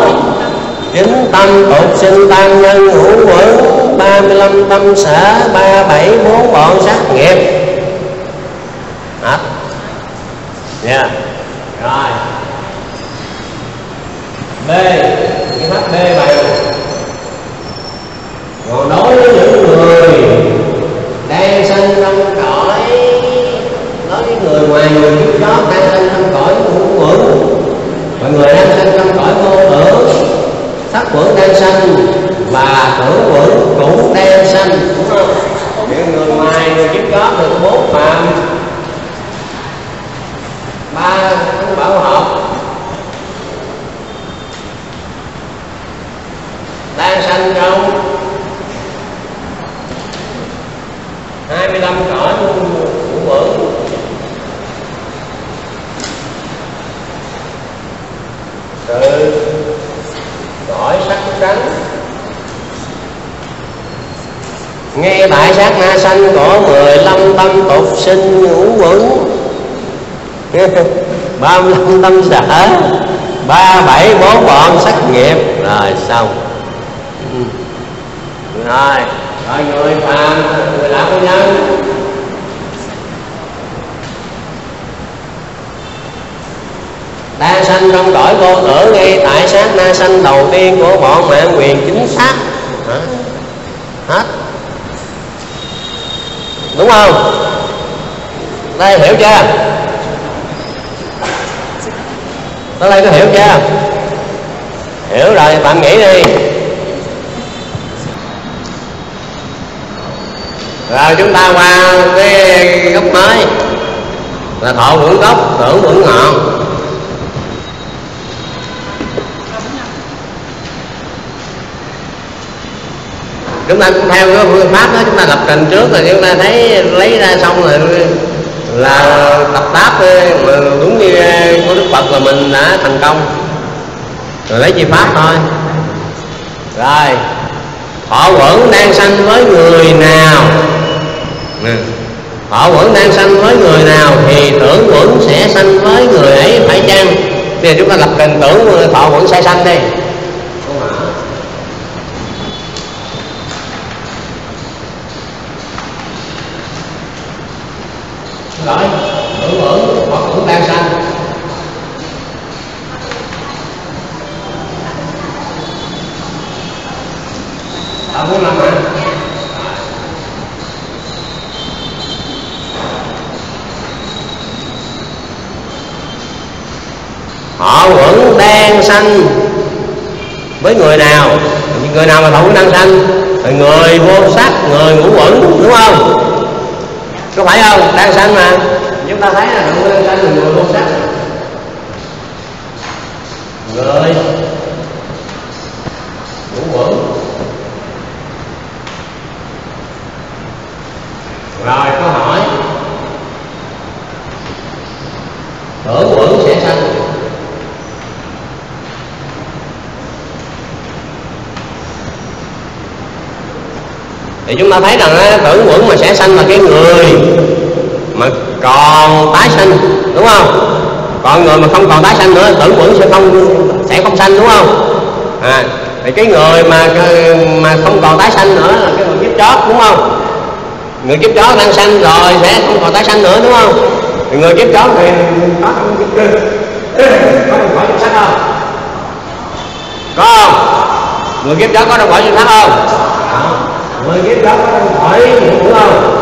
chính tâm tục sinh tam nhân ngũ quẩn, ba mươi lăm tâm sở, ba bảy bốn bọn sát nghiệp. Hết nha yeah. rồi. B. Cái pháp b bài còn đối với những người đang sanh trong cõi nói với người ngoài người kiếp đó đang sanh trong cõi ngũ quẩn mọi người đang sanh trong cõi vô tưởng sắc quẩn đang sanh, và tưởng quẩn cũng đang sanh. Đúng không những người ngoài người kiếp đó được bốn phạm. Ba không bảo hợp. Đang sanh trong 25 cõi của vượng từ cõi sắc trắng. Ngay tại sát na sanh có 15 tâm tục sinh ngũ quẩn 35 tâm sở, ba bảy bốn bọn sắc nghiệp. Rồi, xong. Ừ. Rồi rồi người phàm người đạo phu nhân đang sanh trong cõi vô tử ngay tại sát na sanh đầu tiên của bọn mạng quyền chính xác. Hả? Hết. Đúng không? Đây hiểu chưa? Tới đây có hiểu chưa? Hiểu rồi, bạn nghĩ đi. Rồi chúng ta qua cái gốc mới. Là thọ hưởng gốc tưởng hưởng ngọn chúng ta cũng theo cái phương pháp đó, chúng ta lập trình trước rồi, chúng ta thấy lấy ra xong rồi là tập táp mà đúng như ờ, của đức phật là mình đã thành công. Rồi lấy chi pháp thôi. Rồi, họ quẩn đang sanh với người nào? Họ quẩn đang sanh với người nào thì tưởng quẩn sẽ sanh với người ấy phải chăng? Thì chúng ta lập trình tưởng thọ quẩn sẽ sanh đi rồi tưởng quẩn họ quẩn đang sanh Tạo muốn làm hả? Họ vẫn đang sanh với người nào? Người nào mà thọ năng sanh? Thì người vô sắc, người ngũ quẩn đúng không? Có phải không? Đang sanh mà. Chúng ta thấy là người đang sanh là người vô sắc. Người ngũ quẩn rồi câu hỏi tưởng quẩn sẽ sanh thì chúng ta thấy rằng tưởng quẩn mà sẽ sanh là cái người mà còn tái sanh, đúng không? Còn người mà không còn tái sanh nữa tưởng quẩn sẽ không sẽ không sanh, đúng không? À thì cái người mà mà không còn tái sanh nữa là cái người kiếp chót, đúng không? Người kiếp chót đang sanh rồi sẽ không còn tái sanh nữa, đúng không? Thì người kiếp chót thì có không có đồng cõi không? Có không? Người kiếp chót có đồng khỏi chúng sắc không người kiếp đó có đồng cõi đúng không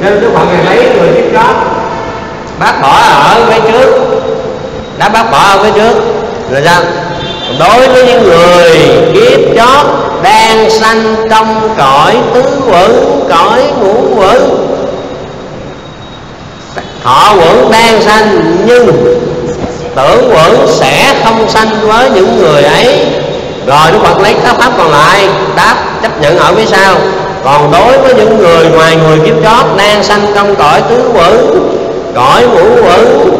nên các bạn ngài lấy người kiếp đó bác bỏ ở phía trước. Đã bác bỏ ở phía trước. Rồi sao? Đối với những người kiếp chót, đang sanh trong cõi tứ quẩn, cõi ngũ quẩn. Thọ quẩn đang sanh, nhưng tưởng quẩn sẽ không sanh với những người ấy rồi đức phật lấy các pháp còn lại, đáp, chấp nhận ở phía sau. Còn đối với những người ngoài người kiếp chót, đang sanh trong cõi tứ quẩn, cõi ngũ quẩn,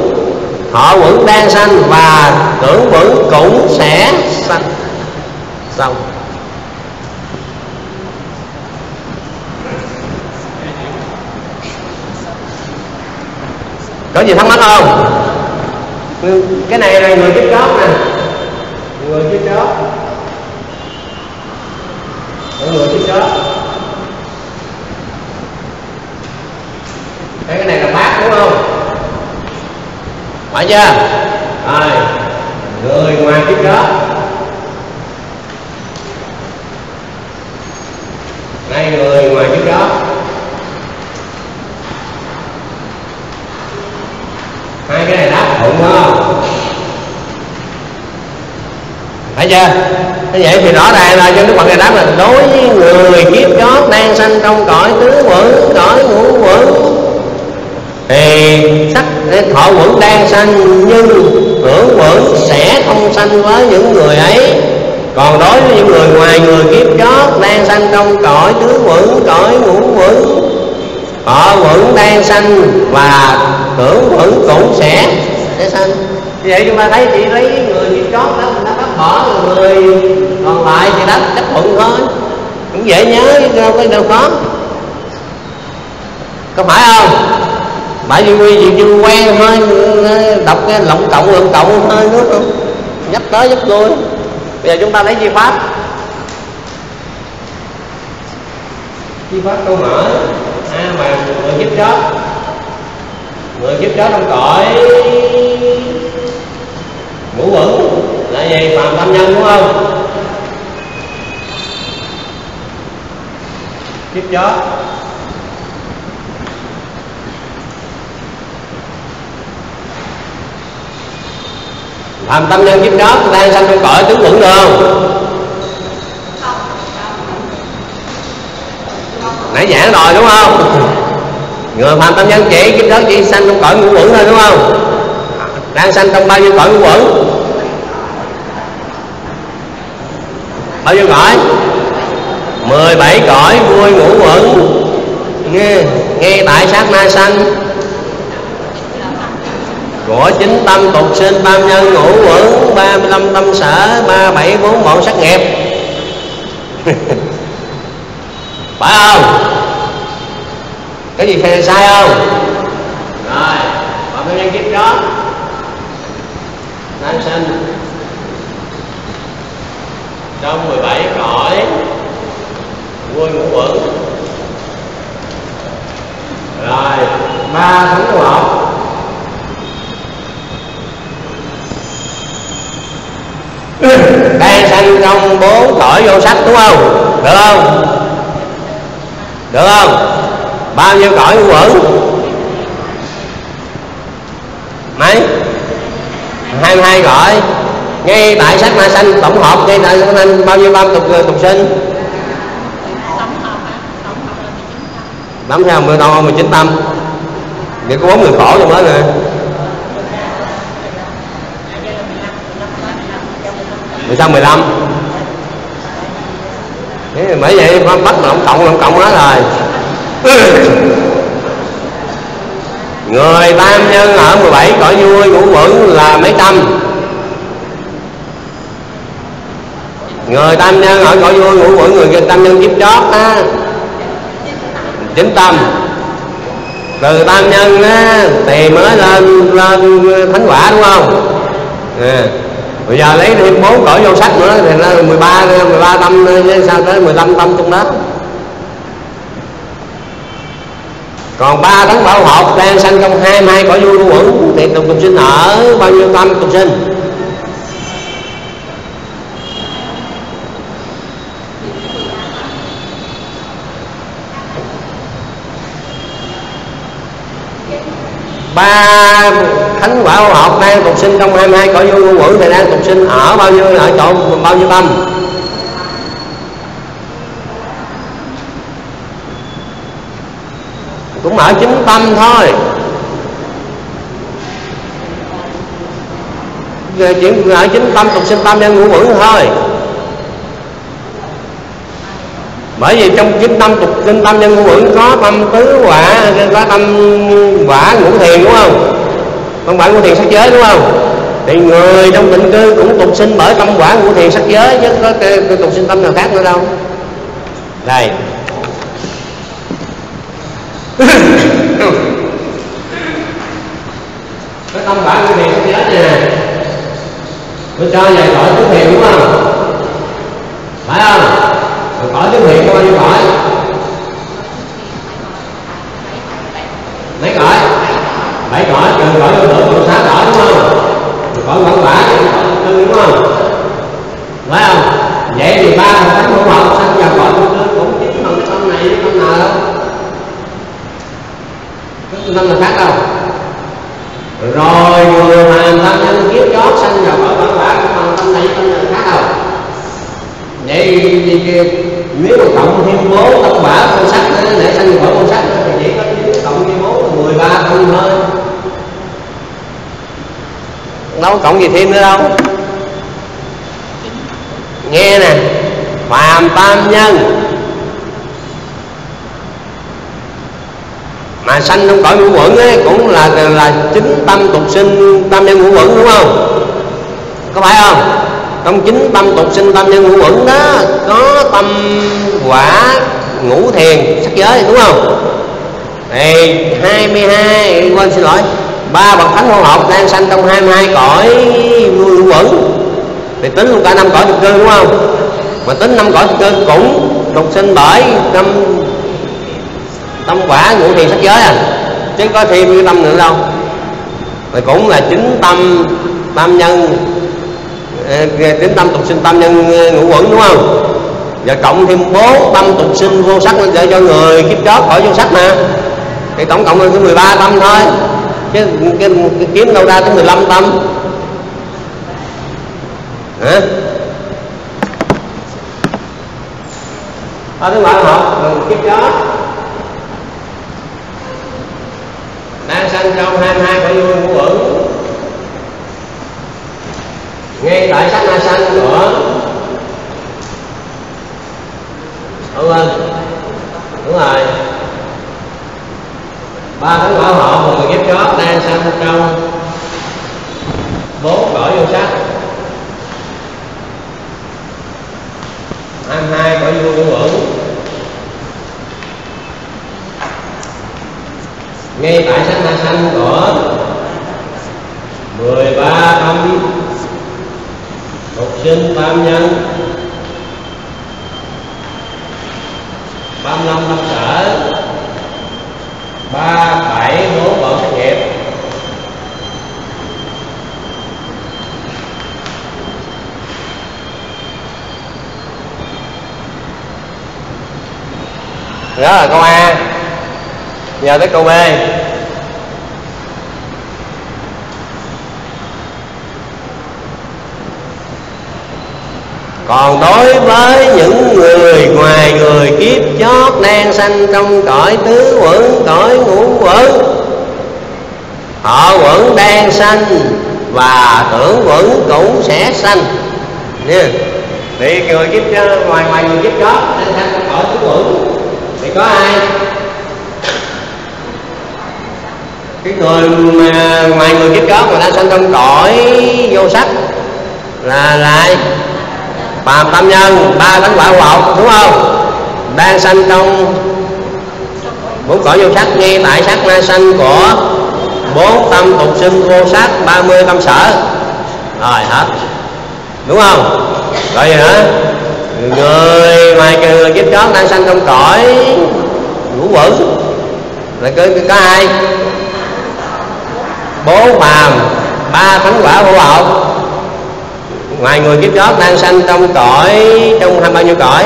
họ quẩn đang sanh và tưởng quẩn cũng sẽ sanh. Xong. Có gì thắc mắc không? Cái này là người kiếp chót nè. Người kiếp chót người kiếp chót cái này là bát đúng không? Phải chưa? Rồi người ngoài kiếp chót ngay người ngoài kiếp chót hai cái này đáp thuận không phải chưa như vậy thì rõ ràng là cho đức phật này đáp là đối với người kiếp chót đang sanh trong cõi tứ quẩn, cõi ngũ quẩn. Thì sắc thọ quẩn đang sanh nhưng hưởng quẩn sẽ không sanh với những người ấy. Còn đối với những người ngoài người kiếp chót đang sanh trong cõi tứ quẩn, cõi ngũ quẩn, họ quẩn đang sanh và tưởng quẩn cũng sẽ sẽ sanh. Vậy chúng ta thấy chỉ lấy người kiếp chót đó bỏ người còn lại thì đáp chấp thuận thôi. Cũng dễ nhớ đâu có đâu khó có phải không? Bởi vì quy chuyện chưa quen thôi đọc cái lộng cộng lộng cộng thôi đúng không? Nhấp tới nhấp lui bây giờ chúng ta lấy chi pháp. Chi pháp câu mở. A à, mà người kiếp chót người kiếp chót trong cõi. Ngũ quẩn là gì phạm tâm nhân, đúng không? Kiếp chó phạm tâm nhân kiếp chót đang sanh trong cõi tướng vững được không? Nãy giảng rồi, đúng không? Người phạm tâm nhân chỉ kiếp đó chỉ sanh trong cõi ngũ quẩn thôi, đúng không? Đang sanh trong bao nhiêu cõi ngũ quẩn? Bao nhiêu cõi? 17 cõi vui ngũ quẩn nghe. Nghe tại sát na sanh. Của chính tâm tục sinh tam nhân ngũ quẩn ba mươi lăm tâm sở ba bảy bốn bọn sắc nghiệp. Phải không? Cái gì khai sai không? Rồi phạm nhân kiếp đó? Đang sinh trong 17 cõi quân ngũ quẩn rồi, ma tháng một đang sanh trong bốn cõi vô sắc, đúng không? Được không? Được không? Bao nhiêu cõi ngũ quẩn mấy? Hai hai cõi ngay tại sát ma sanh tổng hợp ngay tại sắc sanh bao nhiêu năm tục ờ, tục sinh? Lắm theo mười to, mười chín tâm. Để có bốn người khổ trong đó nè. mười sáu, mười lăm. Bởi vậy bắt là ông cộng ông cộng đó rồi. Người tam nhân ở 17 cõi vui, ngũ quẩn là mấy trăm. Người tam nhân ở cõi vui ngũ quẩn người tam nhân kiếp chót á. Chính tâm. Từ tam nhân á, thì mới lên lên thánh quả, đúng không? À. bây giờ lấy thêm bốn cõi vô sách nữa, thì là 13 13 tâm sao tới 15 tâm trong đó. Còn ba tấn bảo hộ đang sanh trong hai hai cõi vui quẩn thì tục tục sinh ở bao nhiêu tâm tục sinh? Ba thánh quả học đang tục sinh trong 22 cõi vô ngôn ngữ thì đang tục sinh ở bao nhiêu ở chỗ, bao nhiêu tâm? Cũng ở chính tâm thôi. Chuyện ở chính tâm tục sinh tâm đang ngũ ngữ thôi bởi vì trong chính tâm tục sinh tâm nhân ngũ quẩn có tâm tứ quả có tâm quả ngũ thiền đúng không? Không phải ngũ thiền sắc giới đúng không? Thì người trong định cư cũng tục sinh bởi tâm quả ngũ thiền sắc giới chứ có cái, cái tục sinh tâm nào khác nữa đâu. Đây. Cái tâm quả ngũ thiền sắc giới này nè. Tôi cho vài gọi tứ thiền đúng không? Phải không? Ở cái tứ thiền có bao cõi mấy cõi. Bảy cõi trừ cõi vô lượng còn sáu cõi đúng không? Rồi cõi quảng quả tư đúng không? Phải không? Vậy thì ba phần tánh hỗn hợp sanh vào cõi tư cũng chính bằng cái tâm này với tâm nào đó. Cái tâm là khác đâu. Rồi, người mà tâm nhân, kiếp chót, sanh vào cõi quảng quả cũng bằng tâm này với tâm nào khác đâu vậy nếu mà cộng thêm bố tâm quả con sắt để sanh vào con sắt thì chỉ có cộng thêm bố là 13 ba thôi. Đâu cộng gì thêm nữa đâu nghe nè, phàm tam nhân. Mà sanh trong cõi ngũ quẩn ấy, cũng là là chính tâm tục sinh tam nhân ngũ quẩn đúng không? Có phải không? Trong chính tâm tục sinh tâm nhân ngũ uẩn đó, có tâm quả ngũ thiền, sắc giới, đúng không? Thì 22 quên xin lỗi. Ba bậc thánh hô học đang sanh trong 22 cõi ngũ uẩn thì tính luôn cả năm cõi thực cư, đúng không? Mà tính năm cõi thực cư cũng tục sinh bởi năm tâm quả ngũ thiền sắc giới à. Chứ có thêm cái tâm nữa đâu. Thì cũng là chính tâm tam nhân đến tâm tục sinh tâm nhân ngũ quẩn đúng không? Và cộng thêm bốn tâm tục sinh vô sắc để cho người kiếp chót khỏi vô sắc mà. Thì tổng cộng là có 13 tâm thôi. Chứ cái, cái kiếm đâu ra tới 15 tâm. Hả? Ở thứ ngoại học kiếp chót. Đang sanh trong 22 cõi vô ngũ quẩn ngay tại sắc na sanh của Đúng không? Đúng rồi. Ba tháng bảo hộ người kiếp chót đang sanh trong bốn cõi vô sắc. Hai hai cõi vô ngũ uẩn. Ngay tại sắc na sanh của mười ba trên phạm nhân. Ba mươi lăm năm sở. Ba bảy vợ bọn xét nghiệp đó là câu A. Giờ tới câu B. còn đối với những người ngoài người kiếp chót đang sanh trong cõi tứ quẩn cõi ngũ quẩn họ quẩn đang sanh và tưởng quẩn cũng sẽ sanh. Nha. Thì người kiếp ngoài ngoài người kiếp chót đang sanh trong cõi tứ quẩn thì có ai? Cái người mà ngoài người kiếp chót mà đang sanh trong cõi vô sắc là lại phàm tâm nhân ba tánh quả hộ đúng không? Đang sanh trong bốn cõi vô sắc ngay tại sắc na sanh của bốn tâm tục sinh vô sắc 30 tâm sở. Rồi hết đúng không? Rồi gì nữa người ngoài trừ người kiếp chót đang sanh trong cõi ngũ quẩn. Là có, có ai? Bốn phàm ba thánh quả vô hậu ngoài người kiếp chót đang sanh trong cõi, trong hai bao nhiêu cõi?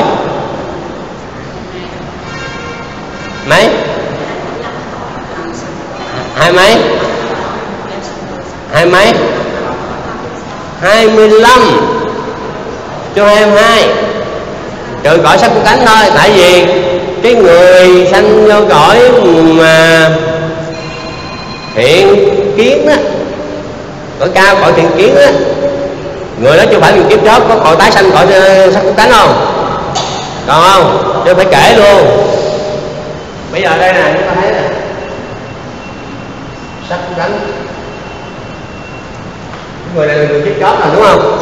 Mấy? Hai mấy? Hai mấy? Hai mươi lăm. Cho hai mươi hai. Trừ cõi sắc của cánh thôi. Tại vì cái người sanh vô cõi mà thiện kiến á, cõi cao, cõi thiện kiến á người đó chưa phải người kiếp trước, có cõi tái sanh cõi ờ, sắc quốc tánh không? Còn không? Chưa phải kể luôn. Bây giờ đây nè, chúng ta thấy nè. Sắc quốc tánh. Người này là người kiếp trước rồi đúng không?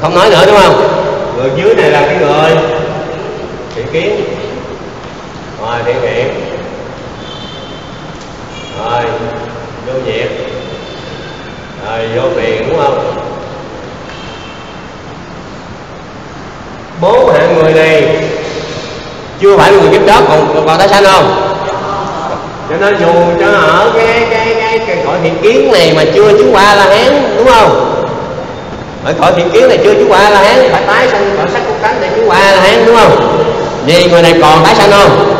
Không nói nữa, đúng không? Người dưới này là cái người thiện kiến. Rồi, thiện thiện rồi, vô diệt rồi, vô tiền đúng không? Bốn hạng người này chưa phải người kiếp trước còn còn tái sanh không? Cho nên dù cho ở cái cái cái, cái cõi thiện kiến này mà chưa chứng qua la hán đúng không? Ở cõi thiện kiến này chưa chứng qua la hán phải tái sanh cõi sắc cốt cánh để chứng qua la hán đúng không? Vì người này còn tái sanh không?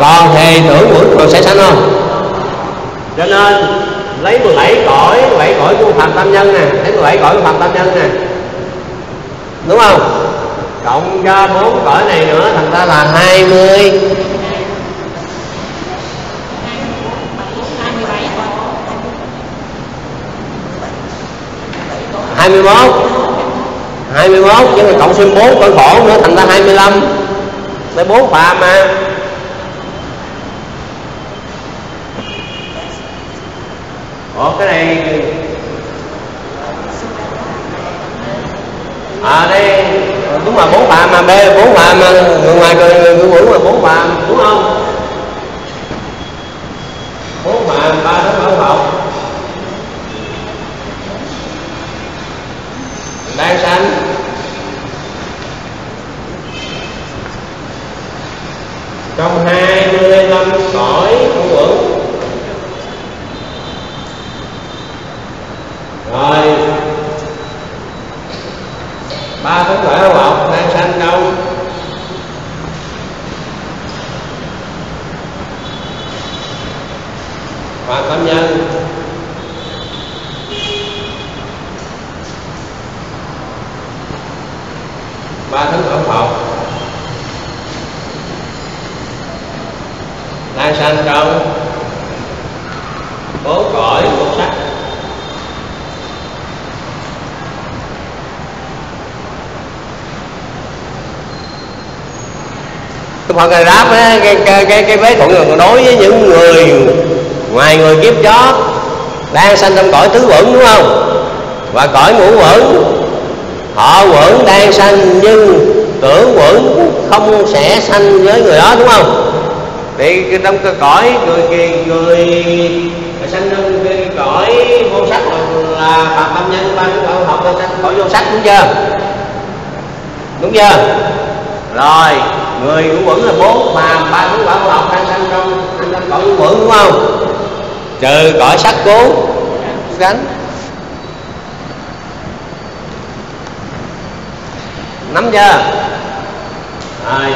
Còn thề tưởng mũi còn sẽ sanh không? Cho nên lấy 17 cõi 17 cõi của phạm tam nhân nè lấy 17 cõi của phạm tam nhân nè. Đúng không? Cộng cho bốn cõi này nữa, thành ra là 20 hai mươi mốt. hai mươi mốt chứ mà cộng thêm bốn cõi khổ nữa, thành ra hai mươi lăm. Tới bốn phà mà. Ủa, cái này ở đây đúng là bốn ba mà, B, bốn ba mà. Người ngoài người người người ngủ là bốn ba đúng không? Bốn ba ba đó bảo học đang sanh. Trong hai mươi lăm cõi của quẩn rồi ba thứ khỏe học đang sanh đâu? Và tâm nhân ba thứ khỏe học đang sanh trong bốn cõi vô sắc đáp á, cái cái cái cái vế thuận là đối với những người ngoài người kiếp chót đang sanh trong cõi tứ quẩn đúng không? Và cõi ngũ quẩn họ quẩn đang sanh nhưng tưởng quẩn không sẽ sanh với người đó đúng không? Thì trong cái cõi người người, người sanh trong cái cõi vô sắc là phạm âm nhân ba cái cõi học sanh cõi vô sắc đúng chưa? Đúng chưa? Rồi người ngũ quẩn là bốn phàm ba thứ quả học đang sanh trong trong cõi ngũ quẩn đúng không? Trừ cõi sắc cố gánh. Nắm chưa? Rồi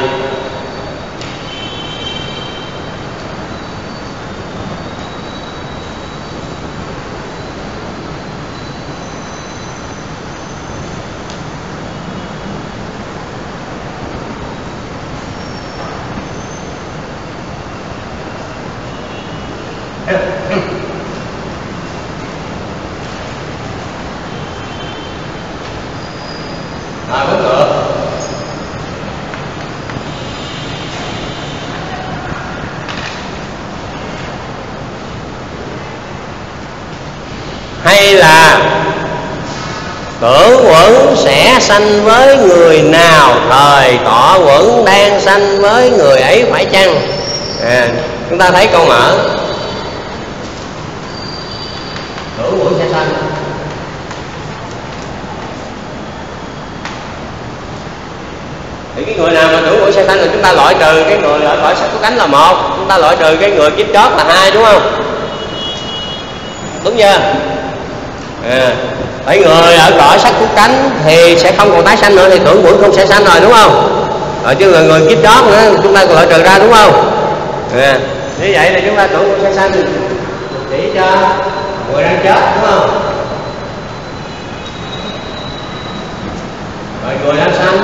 vẫn ngược hay là tưởng quẩn sẽ sanh với người nào thời tọa quẩn đang sanh với người ấy phải chăng? À, chúng ta thấy câu mở. Hữu quẩn sẽ sanh. Thì cái người nào mà hữu quẩn sẽ sanh là chúng ta loại trừ cái người ở khỏi sắc của cánh là một chúng ta loại trừ cái người kiếp chót là hai đúng không? Đúng chưa? À, tại người ở cõi sắc của cánh thì sẽ không còn tái sanh nữa thì tưởng quẩn không sẽ sanh rồi đúng không? Rồi chứ người, người kiếp đó nữa chúng ta còn loại trừ ra đúng không? À, như vậy là chúng ta tưởng quẩn sẽ sanh. Chỉ cho người đang chết đúng không? Rồi người đang sanh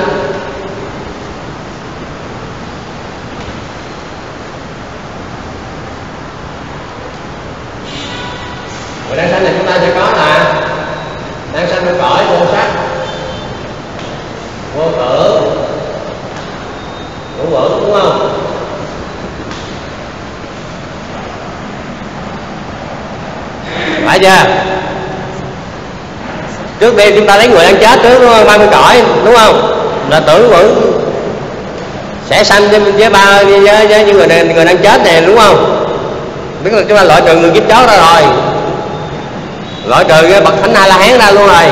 người đang sanh thì chúng ta sẽ có là đang sanh trong cõi vô sắc vô tưởng ngũ quẩn đúng không phải chưa? Trước đây chúng ta lấy người đang chết trước đúng không? Ba mươi cõi đúng không? Là tưởng vẫn sẽ sanh với, với ba với, với, với những người này người đang chết này đúng không? Biết là chúng ta loại trừ người kiếp chó ra rồi. Loại trừ cái bậc thánh a la hán ra luôn rồi.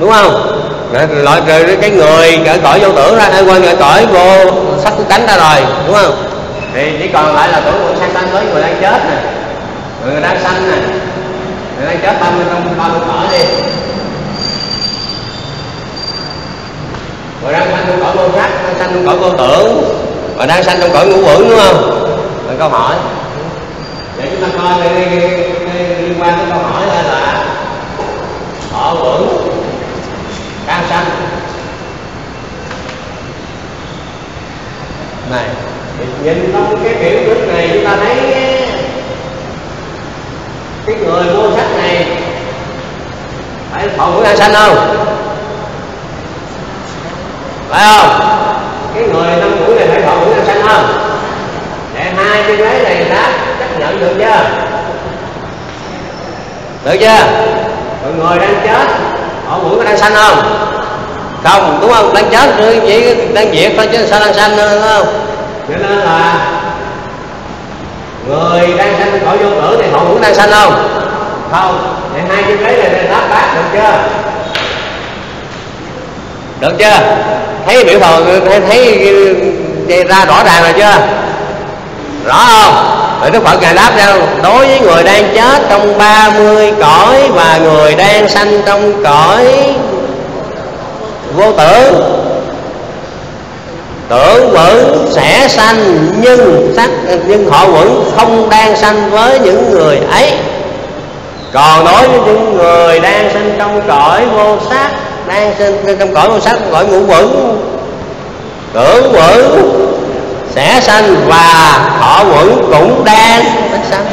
Đúng không? Loại trừ cái người cỡ cõi vô tưởng ra quên cỡ cõi vô sắc của cánh ra rồi đúng không? Thì chỉ còn lại là tưởng người sang sanh với người đang chết nè. Người đang sanh nè người đang chết ba mươi trong ba mươi đi. Rồi đang sanh trong cõi vô sắc đang sanh trong cõi vô tưởng. Và đang sanh trong cõi ngũ quẩn, đúng không? Là câu hỏi. Để chúng ta coi liên quan tới câu hỏi là là thọ quẩn, đang sanh. Này, nhìn trong cái kiểu thức này, chúng ta thấy cái người vô phải thọ quẩn đang sanh không phải không? Cái người năm tuổi này phải thọ quẩn đang sanh không để hai cái ghế này đã chấp nhận được chưa? Được chưa? Còn người đang chết. Họ mũi có đang sanh không? Không, đúng không? Đang chết rồi chỉ đang diệt thôi chứ sao đang sanh nữa, đúng không? Cho nên là người đang sanh khỏi vô tử thì họ cũng đang sanh không? Không thì hai cái ghế này là đáp bát được chưa? Được chưa? Thấy biểu đồ thấy, thấy ra rõ ràng rồi chưa? Rõ không? Vậy Đức Phật Ngài đáp ra Đối với người đang chết trong 30 cõi Và người đang sanh trong cõi vô tưởng Tưởng vẫn sẽ sanh Nhưng sắc nhưng họ vẫn không đang sanh với những người ấy. Còn đối với những người đang sanh trong cõi vô sắc Đang sanh trong cõi vô sắc, cõi ngũ quẩn Tưởng vẫn sẽ sanh và họ quẩn cũng đang sanh.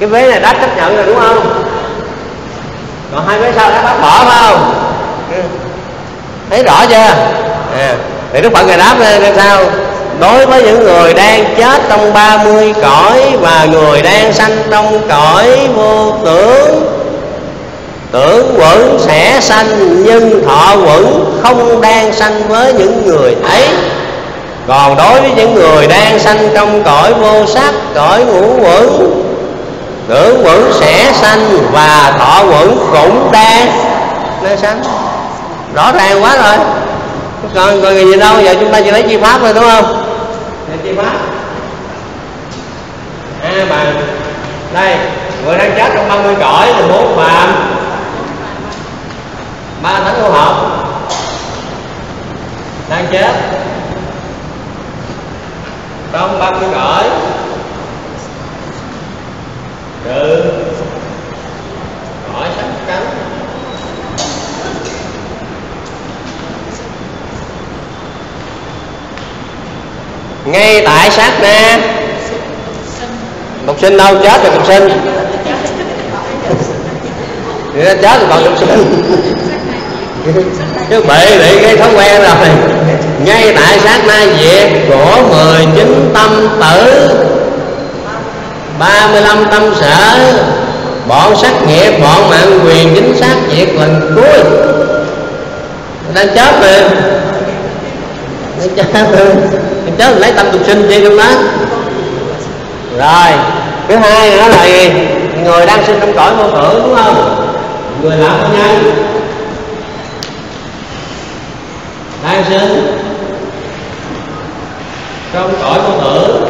Cái vế này đã chấp nhận rồi đúng không? Còn hai vế sau đã bác bỏ phải không? Ừ. thấy rõ chưa? À, thì đức phật ngài đáp lên sao đối với những người đang chết trong 30 cõi và người đang sanh trong cõi vô tưởng tưởng quẩn sẽ sanh, nhưng thọ quẩn không đang sanh với những người ấy. Còn đối với những người đang sanh trong cõi vô sắc, cõi ngũ quẩn, tưởng quẩn sẽ sanh và thọ quẩn cũng đang nơi sanh. Rõ ràng quá rồi. Còn còn gì đâu, giờ chúng ta chỉ lấy chi pháp thôi, đúng không? Lấy chi pháp a à, bằng đây người đang chết trong 30 cõi là bốn phạm ba thánh tu học. Đang chết. Trong ba mươi cõi trừ cõi sắc cánh ngay tại sát na tục sinh đâu, chết rồi tục sinh. Thì nó chết rồi còn tục sinh. Cái bị bị cái thói quen rồi. Ngay tại sát na diệt của mười chín tâm tử. Ba mươi lăm tâm sở. Bọn sát nghiệp, bọn mạng quyền chính xác diệt lần cuối đang chết mà đang chết mà chết lấy tâm tục sinh chi trong đó rồi, thứ hai nữa là gì? Người đang sinh trong cõi vô tử đúng không? Người làm công nhân đang sinh trong cõi vô tử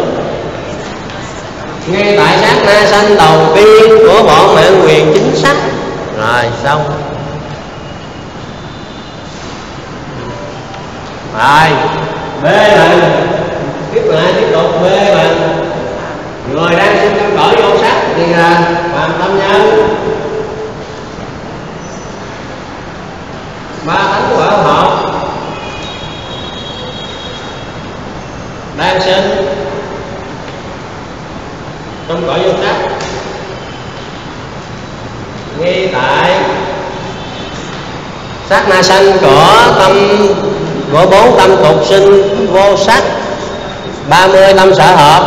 ngay tại sát na sanh đầu tiên của bọn mạng quyền chính sách rồi, xong. Rồi b lần tiếp lại tiếp tục, b lần người đang sinh trong cõi vô sắc thì là phạm tâm nhân. Ba tánh của họ. Đang sinh trong cõi vô sắc ngay tại. Sát na sanh của tâm của bốn tâm tục sinh vô sắc, ba mươi tâm sở hợp.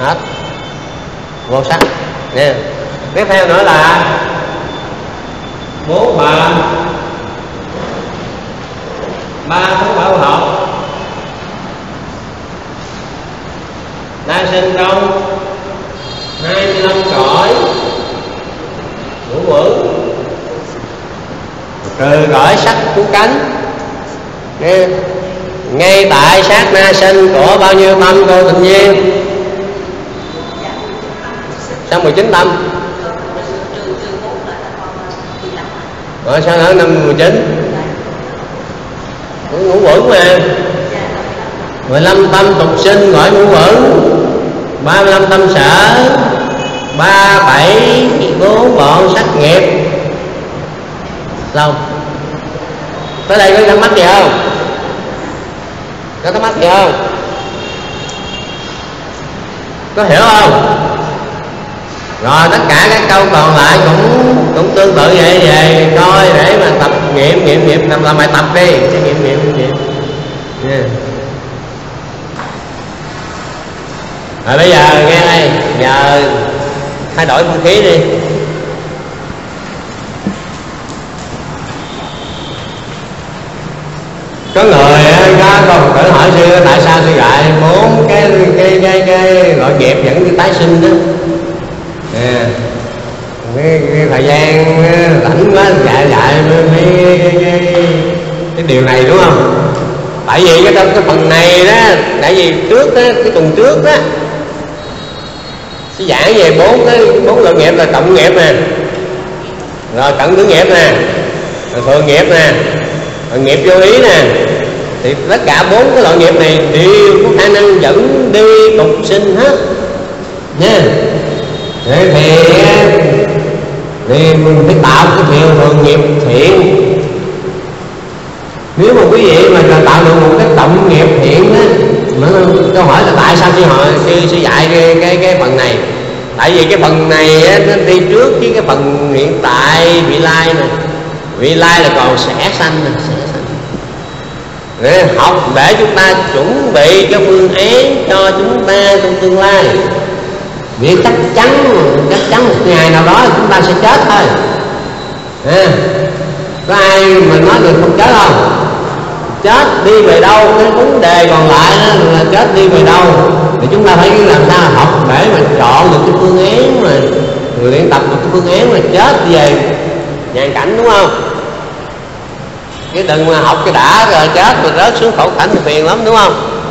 Hết. Vô sắc. Nha tiếp theo nữa là bốn phần ba thứ bảo hợp. Đang sinh trong hai mươi lăm cõi. Ngũ quẩn rồi cõi sắc của cánh. Nghe. Ngay tại sát na sinh của bao nhiêu tâm cô tự nhiên sao 19 tâm? Ở sao ở năm 19 ngũ quẩn mà. 15 tâm tục sinh gọi ngũ quẩn. 35 tâm sở. ba bảy bốn bọn sắc nghiệp xong tới đây có thắc mắc gì không? Có thắc mắc gì không? Có hiểu không? Rồi tất cả các câu còn lại cũng cũng tương tự vậy về coi để mà tập nghiệm nghiệm nghiệm làm, làm bài tập đi. Sẽ nghiệm nghiệm nghiệm. Yeah. rồi bây giờ nghe đây. Giờ thay đổi không khí đi. Có người có còn tự hỏi sư tại sao sư dạy? Bốn cái cái cái cái loại nghiệp dẫn như tái sinh đó. À, cái, cái thời gian rảnh quá dạy dạy mấy cái, cái, cái điều này đúng không? Tại vì cái trong cái phần này đó tại vì trước đó, cái tuần trước đó sẽ giảng về bốn cái bốn loại nghiệp là trọng nghiệp nè rồi cận tử nghiệp nè rồi thường nghiệp nè rồi nghiệp vô ý nè. Thì tất cả bốn cái loại nghiệp này đều có khả năng dẫn đi tục sinh hết. Nha. Thế thì thì mình phải tạo cái thiện thường nghiệp thiện. Nếu mà quý vị mà tạo được một cái động nghiệp thiện á mà câu hỏi là tại sao sư họ sư, sư dạy cái, cái cái phần này? Tại vì cái phần này á, nó đi trước với cái phần hiện tại vị lai này vị lai là còn sẽ sanh nè sẽ sanh để học để chúng ta chuẩn bị cái phương án cho chúng ta trong tương lai. Vì chắc chắn chắc chắn một ngày nào đó chúng ta sẽ chết thôi. À, có ai mà nói người không chết không? Chết đi về đâu cái vấn đề còn lại là chết đi về đâu? Thì chúng ta phải làm sao học để mà chọn được cái phương án mà luyện tập được cái phương án mà chết về. Nhàn cảnh đúng không? Chứ đừng mà học cái đã rồi chết rồi rớt xuống khổ cảnh thì phiền lắm đúng không?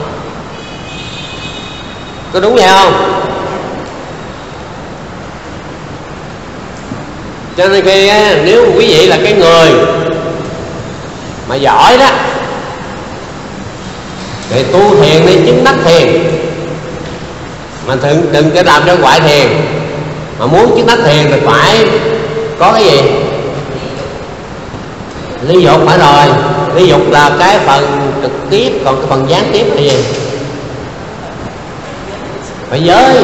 Có đúng vậy không? Cho nên khi nếu quý vị là cái người mà giỏi đó thì tu thiền đi chứng đắc thiền. Mà đừng, đừng cái làm cho ngoại thiền. Mà muốn chứng đắc thiền thì phải có cái gì? Ly dục phải rồi. Ly dục là cái phần trực tiếp, còn cái phần gián tiếp là gì? Phải giới.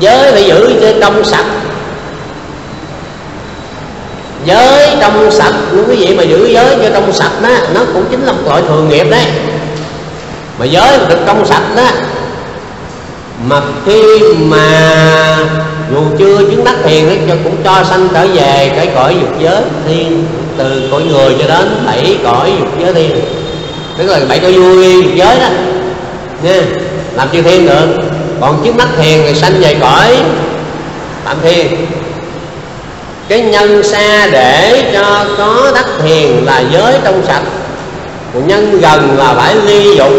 Giới phải giữ cho trong sạch. Giới trong sạch. Nếu quý vị mà giữ giới cho trong sạch đó, nó cũng chính là một loại thường nghiệp đấy. Mà giới được trong sạch đó mà khi mà dù chưa chứng đắc thiền ấy, cho cũng cho sanh trở về cái cõi dục giới thiên từ cõi người cho đến bảy cõi dục giới thiên. Tức là bảy cõi vui dục giới đó. Nha làm chư thiên được. Còn chứng đắc thiền thì sanh về cõi tạm thiên cái nhân xa để cho có đắc thiền là giới trong sạch. Còn nhân gần là phải ly dục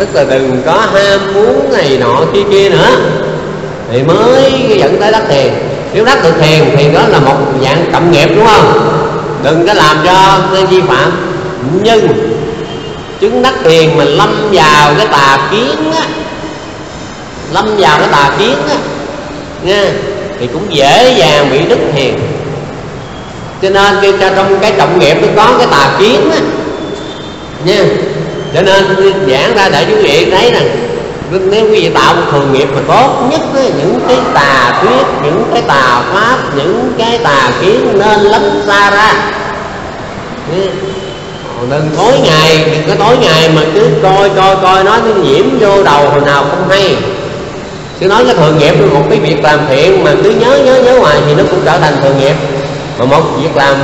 tức là đừng có ham muốn này nọ kia kia nữa. Thì mới dẫn tới đắc thiền nếu đắc được thiền thì đó là một dạng cộng nghiệp, đúng không? Đừng có làm cho nên vi phạm. Nhưng chứng đắc thiền mình lâm vào cái tà kiến á, lâm vào cái tà kiến á, nha, thì cũng dễ dàng bị đứt thiền cho nên khi trong cái trọng nghiệp nó có cái tà kiến á, nha cho nên giảng ra để quý vị thấy rằng nếu quý vị tạo một thường nghiệp mà tốt nhất á, những cái tà thuyết những cái tà pháp những cái tà kiến nên lánh xa ra. Đừng tối ngày đừng có tối ngày mà cứ coi coi coi nó nhiễm vô đầu hồi nào không hay. Cứ nói cái thường nghiệp một cái việc làm thiện mà cứ nhớ nhớ nhớ hoài thì nó cũng trở thành thường nghiệp. Mà một việc làm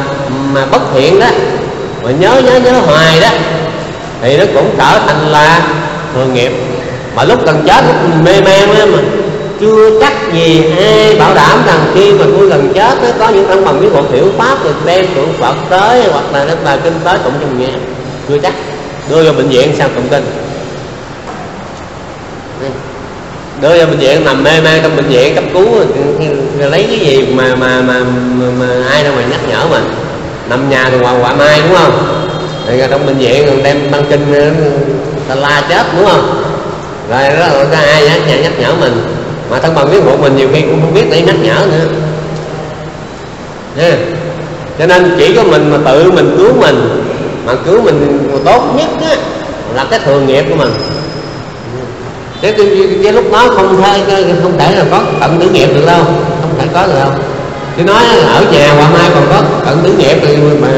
mà bất thiện đó mà nhớ nhớ nhớ hoài đó thì nó cũng trở thành là thường nghiệp. Mà lúc gần chết lúc mình mê man á mà chưa chắc gì ai bảo đảm rằng khi mà tôi gần chết nó có những thân bằng biết một hiểu pháp được đem tượng phật tới hoặc là nó là kinh tới tụng trong nhà. Chưa chắc. Đưa vào bệnh viện sao tụng kinh. Đưa vào bệnh viện nằm mê man trong bệnh viện cấp cứu lấy cái gì mà mà mà, mà, mà ai đâu mà nhắc nhở mà. Nằm nhà thì hoàng quả mai đúng không? Rồi trong bệnh viện còn đem băng kinh ta la chết đúng không? Rồi đó có ai nhắc nhở, nhắc nhở mình? Mà thân bằng biết hộ mình nhiều khi cũng không biết để nhắc nhở nữa. Nha. Cho nên chỉ có mình mà tự mình cứu mình mà cứu mình tốt nhất á, là cái thường nghiệp của mình. Cái, cái, cái lúc đó không thể không thể là có tận tử nghiệp được đâu không thể có được đâu. Chứ nói ở nhà qua mai còn có tận tử nghiệp thì mà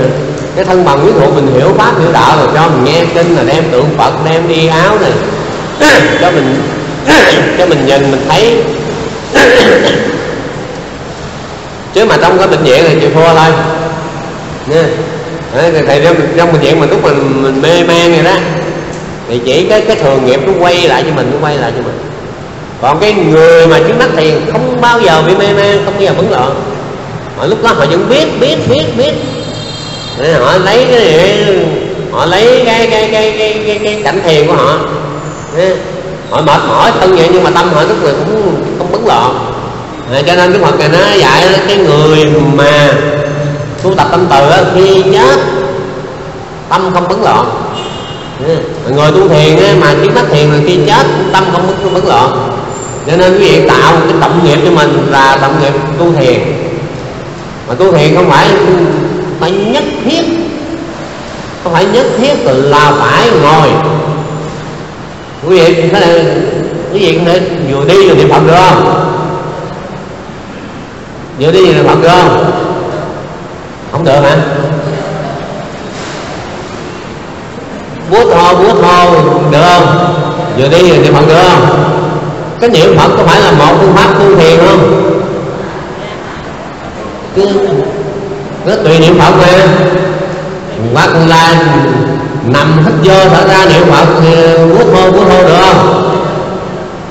cái thân bằng quyết thuộc mình hiểu pháp hiểu đạo rồi cho mình nghe kinh là đem tượng phật đem đi áo này. Cho mình cho mình nhìn mình thấy. Chứ mà trong cái bệnh viện thì chịu thua thôi nha. Đấy, thầy trong, trong bệnh viện mà lúc mình, mình mê man rồi đó thì chỉ cái cái thường nghiệp nó quay lại cho mình nó quay lại cho mình. Còn cái người mà chứng đắc thì không bao giờ bị mê man không bao giờ bấn loạn mà lúc đó họ vẫn biết biết biết biết. Nên họ lấy cái này họ lấy cái cái cái cái cái, cái cảnh thiền của họ. Họ mệt mỏi thân vậy nhưng mà tâm họ lúc nào cũng không bấn loạn. À, cho nên cái Phật này nó dạy cái người mà tu tập tâm từ á, khi chết tâm không bấn loạn. À, người tu thiền á, mà chứng đắc thiền là khi chết tâm không bấn, bấn loạn. Cho nên quý vị tạo cái trọng nghiệp cho mình là trọng nghiệp tu thiền. Mà tu thiền không phải phải nhất thiết. Không phải nhất thiết là phải ngồi. Quý vị thế này quý vị có thể vừa đi vừa niệm phật được không? Vừa đi vừa niệm phật được không? Không được hả? Búa thô búa thô được không? Vừa đi vừa niệm phật được không? Cái niệm phật có phải là một phương pháp tu thiền không? Cứ cứ tùy niệm phật mà. Hoặc là nằm hít vô thở ra niệm phật thì quốc hô quốc hô được không?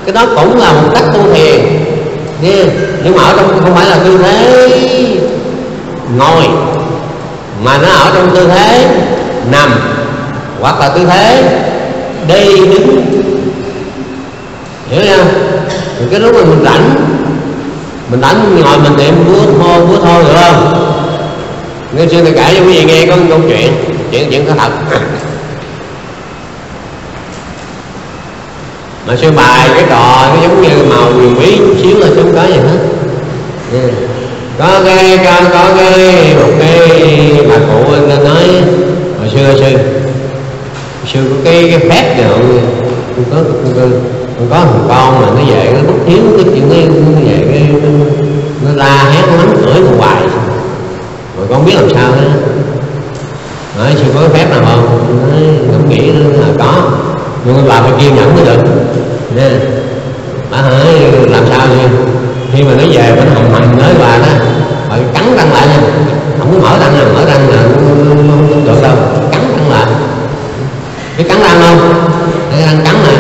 Cái đó cũng là một cách tu thiền. Nha nhưng mà ở trong, không phải là tư thế ngồi, mà nó ở trong tư thế nằm, hoặc là tư thế đi đứng. Hiểu không rồi cái lúc mà mình rảnh mình rảnh ngồi mình niệm vuốt hô vuốt thôi được không? Nghe xưa tôi kể cho quý vị nghe có câu chuyện. Chuyện chuyện có thật. Mà sư bài cái trò nó giống như màu quyền bí xíu là không ừ. có gì hết yeah. có cái có, có cái một cái bà cụ anh nói hồi xưa sư sư có cái cái phép nào không có không có không có thằng con mà nó về nó bất thiếu cái chuyện nó về cái nó la hét nó mắng chửi một hoài rồi con biết làm sao đó nói, sư có phép nào không? Nói ngẫm nghĩ là có. Nhưng mà bà phải kiên nhẫn mới được. Nha hỏi, làm sao vậy? Khi mà nó về nó hồng hầm nói bà đó. Phải cắn răng lại nha. Không có mở răng nào, mở răng là không được đâu. Cắn răng lại. Biết cắn răng không? Cái răng cắn này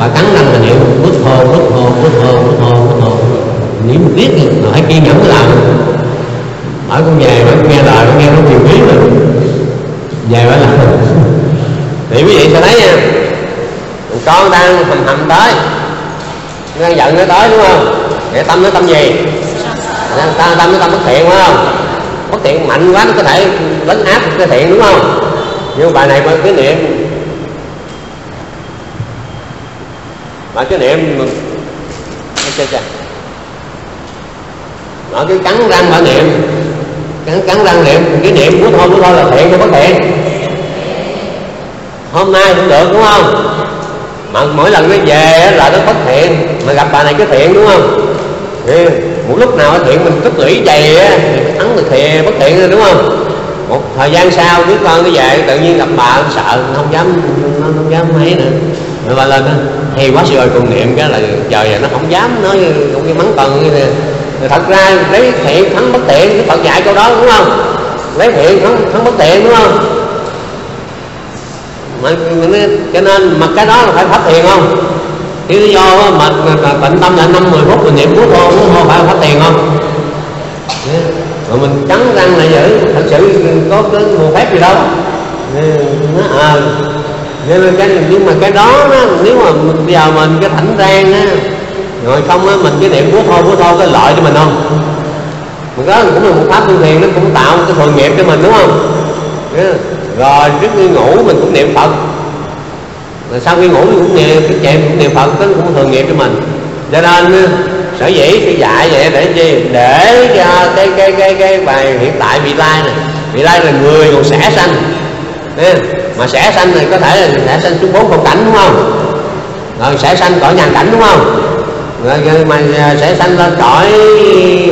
bà cắn răng là niệm bút hồ bút hồ bút hồ bút hồ bút hồ niệm một tiết rồi hãy kiên nhẫn mới làm ở con về phải nghe lời con nghe nó nhiều biết rồi về phải làm. Thì quý vị sẽ thấy nha con đang hầm hầm tới. Đang giận nó tới, đúng không? Để tâm nó tâm gì? Ta tâm nó tâm bất thiện, phải không? Bất thiện mạnh quá, nó có thể lấn áp cái thiện, đúng không? Nhưng bài này cái niệm. Mà cái niệm chà cái cắn răng bà niệm cắn, cắn răng niệm. Cái niệm của thôi của thôi là thiện cho bất thiện hôm nay cũng được đúng không? Mà mỗi lần nó về là nó bất thiện. Mà gặp bà này cái thiện đúng không? Thì một lúc nào thiện mình tích lũy dày á thì thắng được thiện bất thiện rồi đúng không? Một thời gian sau đứa con nó về tự nhiên gặp bà sợ không dám không dám mấy nữa. Rồi bà lên đó hay quá rồi cùng niệm cái là trời nó không dám nói cũng như mắng con như thế thì thật ra lấy thiện thắng bất thiện cái phật dạy câu đó đúng không? Lấy thiện thắng thắng bất thiện đúng không? Mà, cho nên mà cái đó là phải phát tiền không? Cái lý do mà, mà tịnh tâm là năm mười phút mình niệm phút thôi bút không phải phát tiền không? Dạ. Rồi mình trắng răng là giữ thật sự có cái nguồn phép gì đâu dạ, nó à nên cái nhưng mà cái đó, đó nếu mà bây giờ mình cái thảnh rang á rồi không á, mình cái niệm của thôi của thôi có lợi cho mình không? Mình đó cũng là một pháp tu thiền, nó cũng tạo cái thuận nghiệp cho mình, đúng không? Rồi trước khi ngủ mình cũng niệm phật. Rồi sau khi ngủ mình cũng niệm, cái chèm cũng niệm phật cái cũng thường nghiệp cho mình. Cho nên sở dĩ cái dạy vậy để chi? Để cho cái cái cái cái bài hiện tại vị lai này. Vị lai là người còn sẽ sanh. Mà sẽ sanh này có thể là sẽ sanh xuống bốn phong cảnh, đúng không? Rồi sẽ sanh cõi nhàn cảnh, đúng không? Rồi mà à, sẽ sanh lên cõi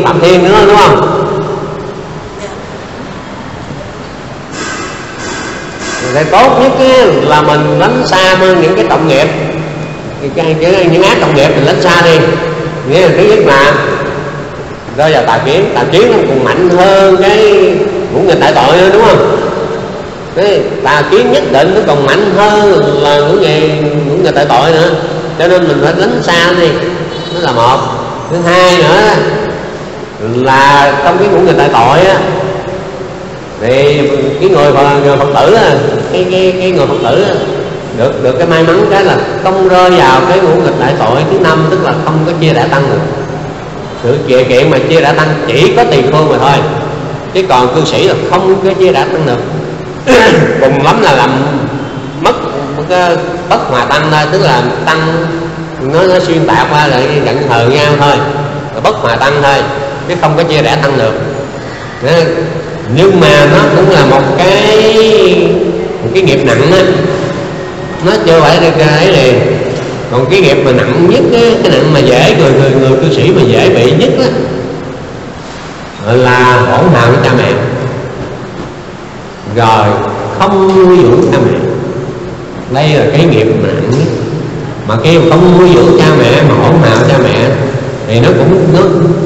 phạm thiên nữa đúng không? Thì tốt nhất là mình lánh xa hơn những cái cộng nghiệp. Cái, những ác cộng nghiệp mình lánh xa đi. Nghĩa là thứ nhất là rơi vào tà kiến. Tà kiến nó còn mạnh hơn cái ngũ nghịch đại tội nữa đúng không? Cái tà kiến nhất định nó còn mạnh hơn là ngũ nghịch ngũ nghịch đại tội nữa. Cho nên mình phải lánh xa đi đó là một. Thứ hai nữa là trong cái ngũ nghịch đại tội á. Thì cái người phật, người phật tử á, cái cái cái người phật tử á, được được cái may mắn cái là không rơi vào cái ngũ nghịch đại tội thứ năm tức là không có chia đã tăng được. Sự kiện kiện mà chia đã tăng chỉ có tiền phương mà thôi chứ còn cư sĩ là không có chia đã tăng được. Cùng lắm là làm mất cái ờ, bất hòa tăng thôi tức là tăng nó, nó xuyên tạc qua lại giận thờ nhau thôi bất hòa tăng thôi chứ không có chia rẽ tăng được. Nhưng mà nó cũng là một cái một cái nghiệp nặng á. Nó chưa phải được cái liền. Còn cái nghiệp mà nặng nhất á, cái nặng mà dễ người người người cư sĩ mà dễ bị nhất á là hỗn hào với cha mẹ. Rồi không nuôi dưỡng cha mẹ. Đây là cái nghiệp mà nặng nhất mà kêu không nuôi dưỡng cha mẹ mà hỗn hào cha mẹ thì nó cũng nó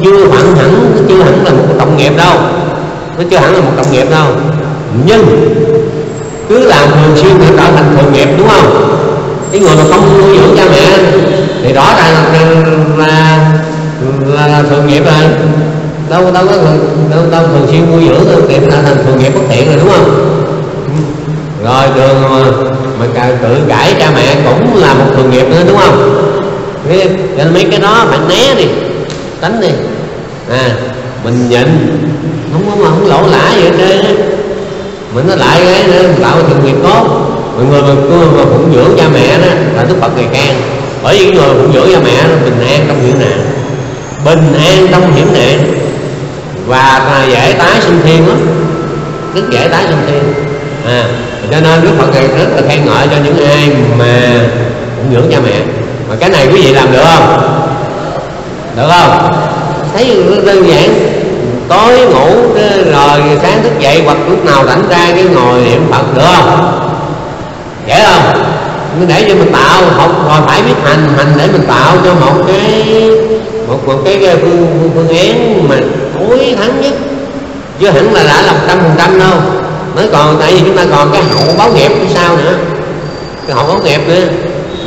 chưa hẳn hẳn nó chưa hẳn là một cái cộng nghiệp đâu. Nó chưa hẳn là một cộng nghiệp đâu. Nhưng cứ làm thường xuyên thì trở thành thường nghiệp đúng không? Cái người mà không nuôi dưỡng cha mẹ thì rõ ràng là, là, là, là thường nghiệp rồi. Đâu đâu có đâu, đâu thường xuyên nuôi dưỡng thì là thành thường nghiệp bất thiện rồi đúng không? Rồi đường mà, mà cự cãi cha mẹ cũng là một thường nghiệp nữa đúng không? Nên mấy cái đó phải né đi tránh đi. À mình nhịn không có mà không lỗ lã gì hết trơn mình nó lại cái nữa tạo thường nghiệp tốt. Mọi người mà, mà phụng dưỡng cha mẹ đó là đức phật ngày can bởi vì người phụng dưỡng cha mẹ nó bình an trong hiểm nạn. Bình an trong hiểm nạn. Và dễ tái sinh thiên lắm rất dễ tái sinh thiên à cho nên đức phật này rất là khen ngợi cho những ai mà phụng dưỡng cha mẹ. Mà cái này quý vị làm được không? Được không? Thấy đơn giản tối ngủ rồi sáng thức dậy hoặc lúc nào rảnh ra cái ngồi niệm phật được không? Dễ không? Để cho mình tạo học rồi phải biết hành hành để mình tạo cho một cái một một cái, phương, phương, phương án mà tối thắng nhất. Chứ hẳn là đã làm trăm phần trăm đâu mới còn tại vì chúng ta còn cái hậu báo nghiệp phía sau nữa. Cái hậu báo nghiệp nữa.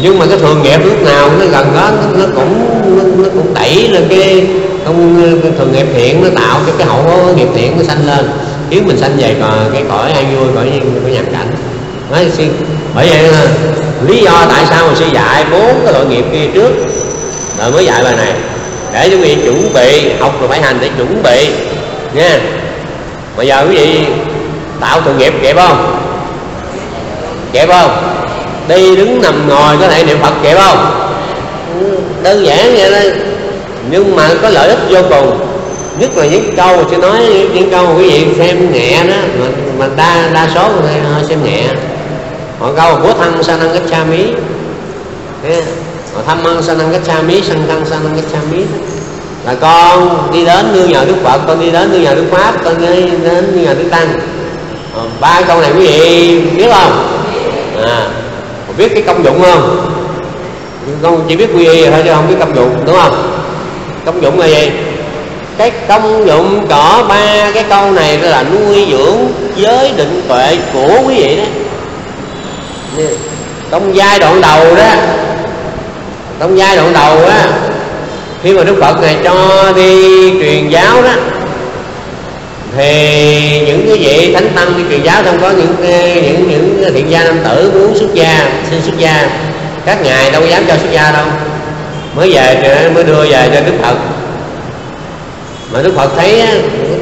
Nhưng mà cái thường nghiệp lúc nào nó gần đó nó, nó cũng nó, nó cũng đẩy lên cái không thường nghiệp thiện nó tạo cho cái hậu nghiệp thiện nó sanh lên. Khiến mình sanh về còn cái cõi an vui cõi cõi nhàn cảnh. Nói xin bởi vậy à, lý do tại sao mà sư dạy bốn cái tội nghiệp kia trước? Rồi mới dạy bài này. Để quý vị chuẩn bị học rồi phải hành để chuẩn bị. Nha bây giờ quý vị tạo tội nghiệp kịp không? Kịp không? Đi đứng nằm ngồi có thể niệm phật kịp không? Ừ, đơn giản vậy đó nhưng mà có lợi ích vô cùng. Nhất là những câu sẽ nói những câu quý vị xem nhẹ đó mà, mà đa đa số người ta xem nhẹ. Họ câu của thân sa năng cha mí. Họ thăm ăn sa năng cha mí sanh thân sa năng cha mí. Là con đi đến nương nhờ đức phật con đi đến nương nhờ đức pháp con đi đến nương nhờ đức tăng. Ờ, ba câu này quý vị biết không? À biết cái công dụng không? Con chỉ biết quy y thôi chứ không biết công dụng, đúng không? Công dụng là gì? Cái công dụng cỏ ba cái câu này là nuôi dưỡng giới định tuệ của quý vị đó. Trong giai đoạn đầu đó, trong giai đoạn đầu á, khi mà đức phật này cho đi truyền giáo đó thì những cái vị thánh tăng cái truyền giáo không có những những những thiện gia nam tử muốn xuất gia xin xuất gia các ngài đâu có dám cho xuất gia đâu. Mới về mới đưa về cho đức phật. Mà đức phật thấy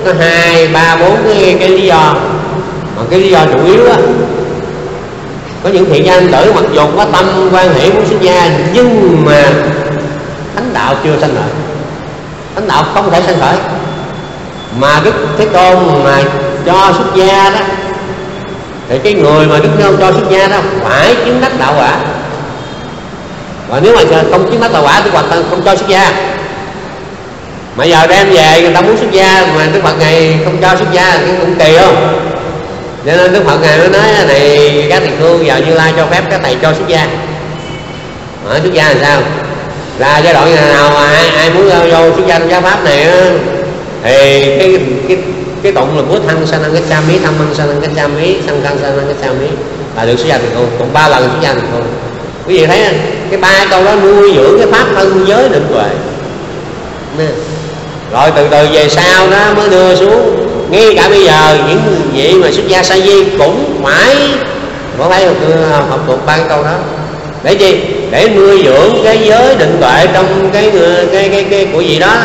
có hai ba bốn cái, cái lý do. Mà cái lý do chủ yếu á có những thiện gia nam tử mặc dù có tâm quan hệ muốn xuất gia nhưng mà thánh đạo chưa sanh khởi. Thánh đạo không thể sanh khởi mà đức thế tôn mà cho xuất gia đó thì cái người mà đức thế tôn cho xuất gia đó phải chứng đắc đạo quả. Và nếu mà không chứng đắc đạo quả thì hoặc không cho xuất gia. Mà giờ đem về người ta muốn xuất gia mà đức phật này không cho xuất gia thì cũng kỳ không? Cho nên đức phật ngài mới nói này các thầy cô giờ như lai cho phép các thầy cho xuất gia. Ở xuất gia là sao? Là giai đoạn nào mà ai, ai muốn vô xuất gia trong giáo pháp này thì cái cái cái tụng là của thân sa năng cái cha mí thân ăn sa năng cái cha mí sang căn sa năng cái cha mí là được xuất gia thì không? Còn ba lần xuất gia thì không? Quý vị thấy không? Cái ba câu đó nuôi dưỡng cái pháp thân giới định tuệ rồi từ từ về sau đó mới đưa xuống. Ngay cả bây giờ những vị mà xuất gia sa di cũng phải có thấy học, học thuộc ba câu đó. Để chi? Để nuôi dưỡng cái giới định tuệ trong cái cái cái, cái của gì đó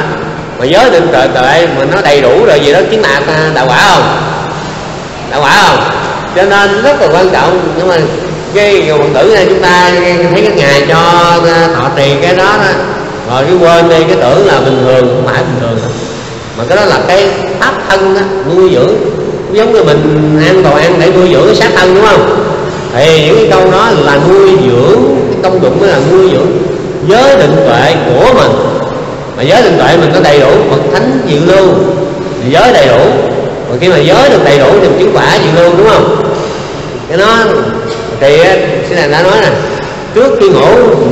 mà giới định tuệ tuệ mà nó đầy đủ rồi gì đó chứng đạt đạo quả không? Đạo quả không? Cho nên rất là quan trọng nhưng mà cái phật tử này chúng ta thấy cái ngày cho thọ trì cái đó đó rồi cái quên đi cái tưởng là bình thường không phải bình thường. Mà cái đó là cái pháp thân đó, nuôi dưỡng giống như mình ăn đồ ăn để nuôi dưỡng cái sát thân đúng không? Thì những cái câu đó là nuôi dưỡng cái công dụng đó là nuôi dưỡng giới định tuệ của mình mà giới định tuệ mình có đầy đủ, phật thánh diệu lưu. Giới đầy đủ. Mà khi mà giới được đầy đủ thì chứng quả diệu lưu, đúng không? Cái đó, thì ờ, cái này đã nói nè. Trước khi ngủ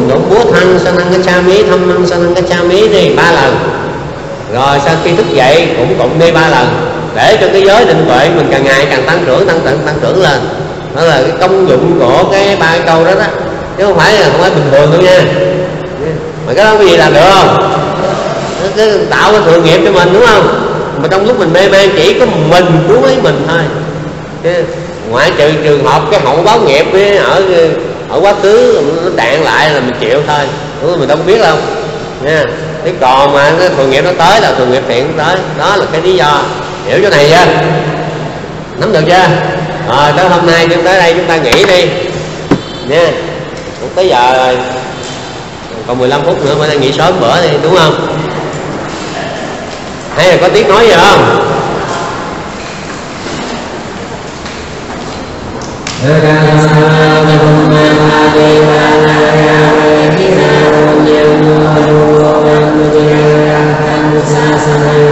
đổ búa thân sa năng cái cha mí thăm ăn sa năng cái cha mí đi, ba lần. Rồi sau khi thức dậy, cũng cộng đi ba lần. Để cho cái giới định tuệ mình càng ngày càng tăng trưởng tăng trưởng tăng trưởng lên. Đó là cái công dụng của cái ba câu đó đó. Chứ không phải là không phải bình thường đâu nha. Mà cái đó cái gì làm được không? Cái tạo cái thường nghiệp cho mình đúng không? Mà trong lúc mình mê man chỉ có mình cứu lấy mình thôi. Chứ ngoại trừ trường hợp cái hậu báo nghiệp ấy, ở ở quá khứ nó đạn lại là mình chịu thôi. Đúng không? mình đâu biết đâu. Nha. Thế còn mà cái thường nghiệp nó tới là thường nghiệp thiện tới. Đó là cái lý do. Hiểu chỗ này chưa? Nắm được chưa? Rồi tới hôm nay chúng tới đây chúng ta nghỉ đi. Nha. Cũng tới giờ rồi. Còn 15 phút nữa mới nghỉ sớm bữa đi đúng không? Hay là có tiếng nói gì không Hãy subscribe